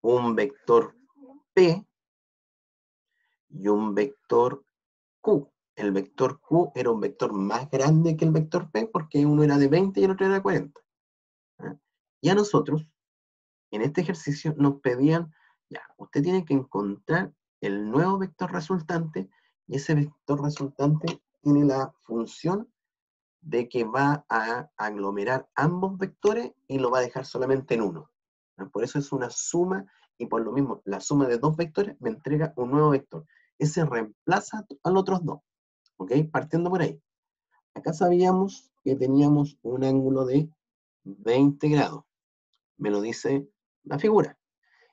Un vector P y un vector El vector Q era un vector más grande que el vector P porque uno era de 20 y el otro era de 40. Y a nosotros, en este ejercicio, nos pedían, ya, usted tiene que encontrar el nuevo vector resultante y ese vector resultante tiene la función de que va a aglomerar ambos vectores y lo va a dejar solamente en uno. Por eso es una suma y por lo mismo la suma de dos vectores me entrega un nuevo vector. Ese reemplaza a los otros dos. ¿Ok? Partiendo por ahí. Acá sabíamos que teníamos un ángulo de 20 grados. Me lo dice la figura.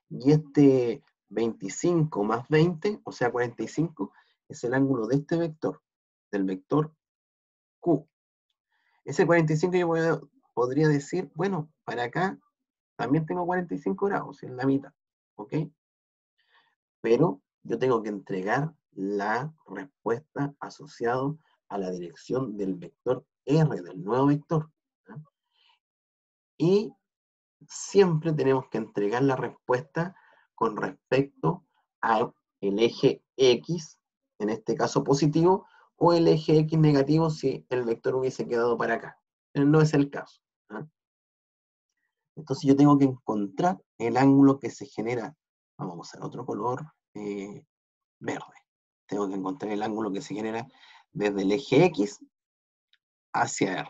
Y este 25 más 20, o sea 45, es el ángulo de este vector, del vector Q. Ese 45 yo podría decir, bueno, para acá también tengo 45 grados, en la mitad, ¿ok? Pero yo tengo que entregar la respuesta asociada a la dirección del vector R, del nuevo vector. Y siempre tenemos que entregar la respuesta con respecto al eje X, en este caso positivo, o el eje X negativo si el vector hubiese quedado para acá. Pero no es el caso. Entonces yo tengo que encontrar el ángulo que se genera, vamos a usar otro color, eh, verde. Tengo que encontrar el ángulo que se genera desde el eje X hacia R.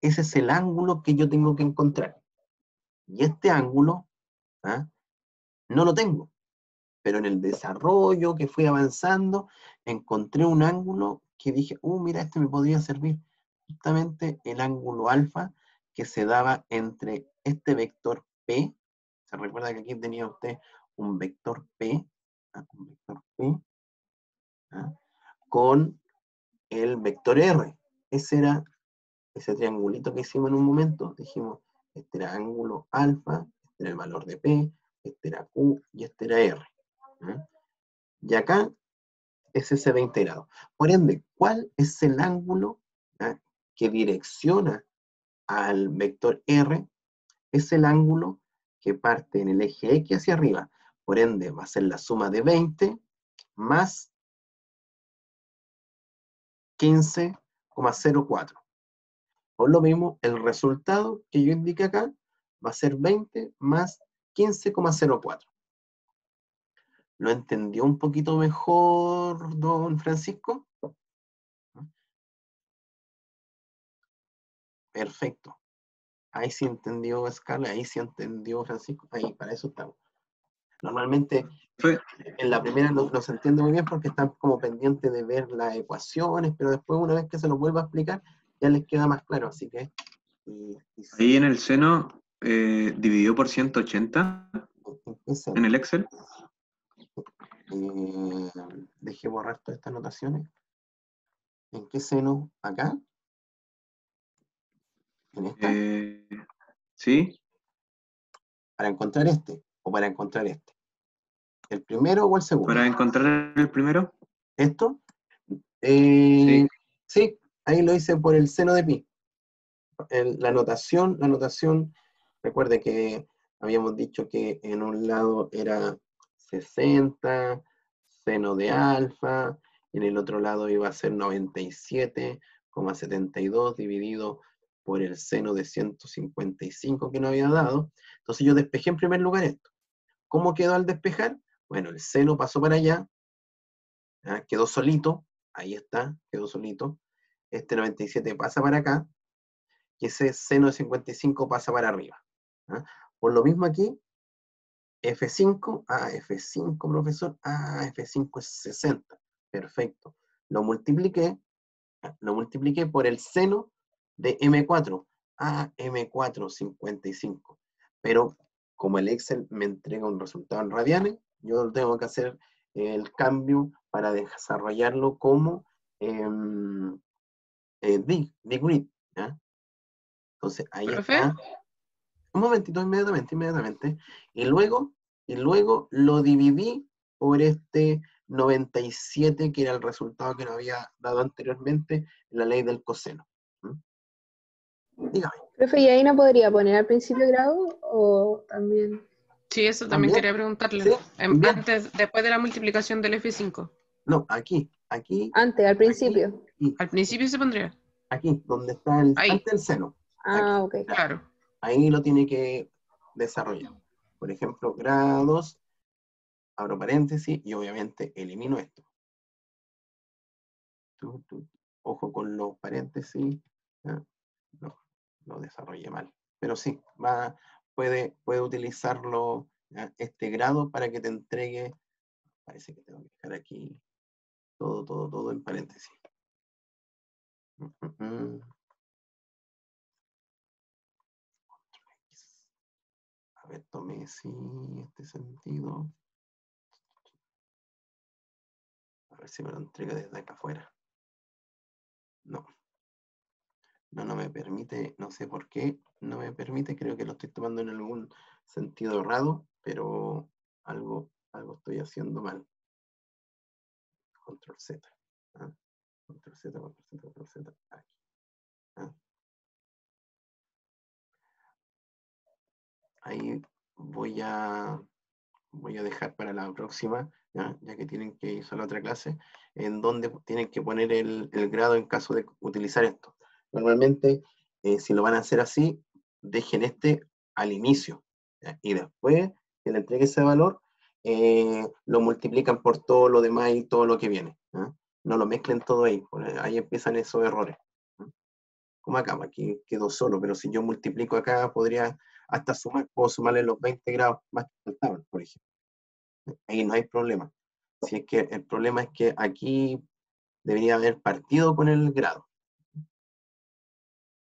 Ese es el ángulo que yo tengo que encontrar. Y este ángulo ¿ah? no lo tengo. Pero en el desarrollo que fui avanzando, encontré un ángulo que dije, uh, mira, este me podría servir. Justamente el ángulo alfa que se daba entre este vector P. Se recuerda que aquí tenía usted un vector P, con el vector R. Ese era ese triangulito que hicimos en un momento. Dijimos, este era ángulo alfa, este era el valor de P, este era Q y este era R. Y acá es ese 20 grados. Por ende, ¿cuál es el ángulo que direcciona al vector R? Es el ángulo que parte en el eje X hacia arriba. Por ende, va a ser la suma de 20 más 15,04. Por lo mismo, el resultado que yo indique acá va a ser 20 más 15,04. ¿Lo entendió un poquito mejor, don Francisco? Perfecto. Ahí sí entendió Scarlett, ahí sí entendió Francisco. Ahí, para eso estamos. Normalmente en la primera no, se entiende muy bien porque están como pendientes de ver las ecuaciones, pero después una vez que se lo vuelva a explicar, ya les queda más claro. Así que... Ahí en el seno eh, dividió por 180 en el Excel. Eh, dejé borrar todas estas notaciones. ¿En qué seno? ¿Acá? ¿En esta? Eh, sí. Para encontrar este o para encontrar este. ¿El primero o el segundo? Para encontrar el primero. ¿Esto? sí. sí, ahí lo hice por el seno de pi. la notación, la notación, recuerde que habíamos dicho que en un lado era 60, seno de alfa, y en el otro lado iba a ser 97,72 dividido por el seno de 155 que no había dado. Entonces yo despejé en primer lugar esto. ¿Cómo quedó al despejar? Bueno, el seno pasó para allá, quedó solito, ahí está, quedó solito este 97 pasa para acá, y ese seno de 55 pasa para arriba. Por lo mismo aquí, F5, ah, F5, profesor, ah, F5 es 60, perfecto. Lo multipliqué, lo multipliqué por el seno de M4, ah, M4, 55. Pero como el Excel me entrega un resultado en radianes, yo tengo que hacer el cambio para desarrollarlo como eh, eh, degree, Entonces, ahí está. Un momentito, inmediatamente, inmediatamente. Y luego, y luego lo dividí por este 97, que era el resultado que nos había dado anteriormente en la ley del coseno. Dígame. Profe, ¿y ahí no podría poner al principio grado o también? Sí, eso también ¿También? quería preguntarle. Sí, Em. Antes, después de la multiplicación del F5. No, aquí, aquí, Antes, al principio. Al principio se pondría. aquí, donde está el, Ahí. antes del seno. Ah, ok. Claro. Ahí lo tiene que desarrollar. Por ejemplo, grados, abro paréntesis y obviamente elimino esto. Ojo con los paréntesis. ¿ya? No, lo desarrollé mal. Pero sí, va, puede, puede utilizarlo este grado para que te entregue. Parece que tengo que dejar aquí todo, todo, todo en paréntesis. Mm, mm, mm. A ver, tome sí este sentido. A ver si me lo entrega desde acá afuera. No. No, no me permite, no sé por qué, no me permite, creo que lo estoy tomando en algún sentido errado, pero algo, algo estoy haciendo mal. Control Z. ¿ah? Control Z, control Z, control Z, aquí. ¿ah? Ahí voy a, voy a dejar para la próxima, ¿ya? que tienen que ir a la otra clase, en donde tienen que poner el grado en caso de utilizar esto. Normalmente, eh, si lo van a hacer así, dejen este al inicio, ¿ya? y después que le entregue ese valor, eh, lo multiplican por todo lo demás y todo lo que viene. No lo mezclen todo ahí, ahí empiezan esos errores. Como acá, aquí quedó solo, pero si yo multiplico acá, podría hasta sumar, puedo sumarle los 20 grados más que faltaban, por ejemplo. Ahí no hay problema. Si es que el problema es que aquí debería haber partido con el grado.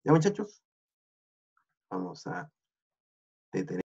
¿Ya muchachos? Vamos a detener.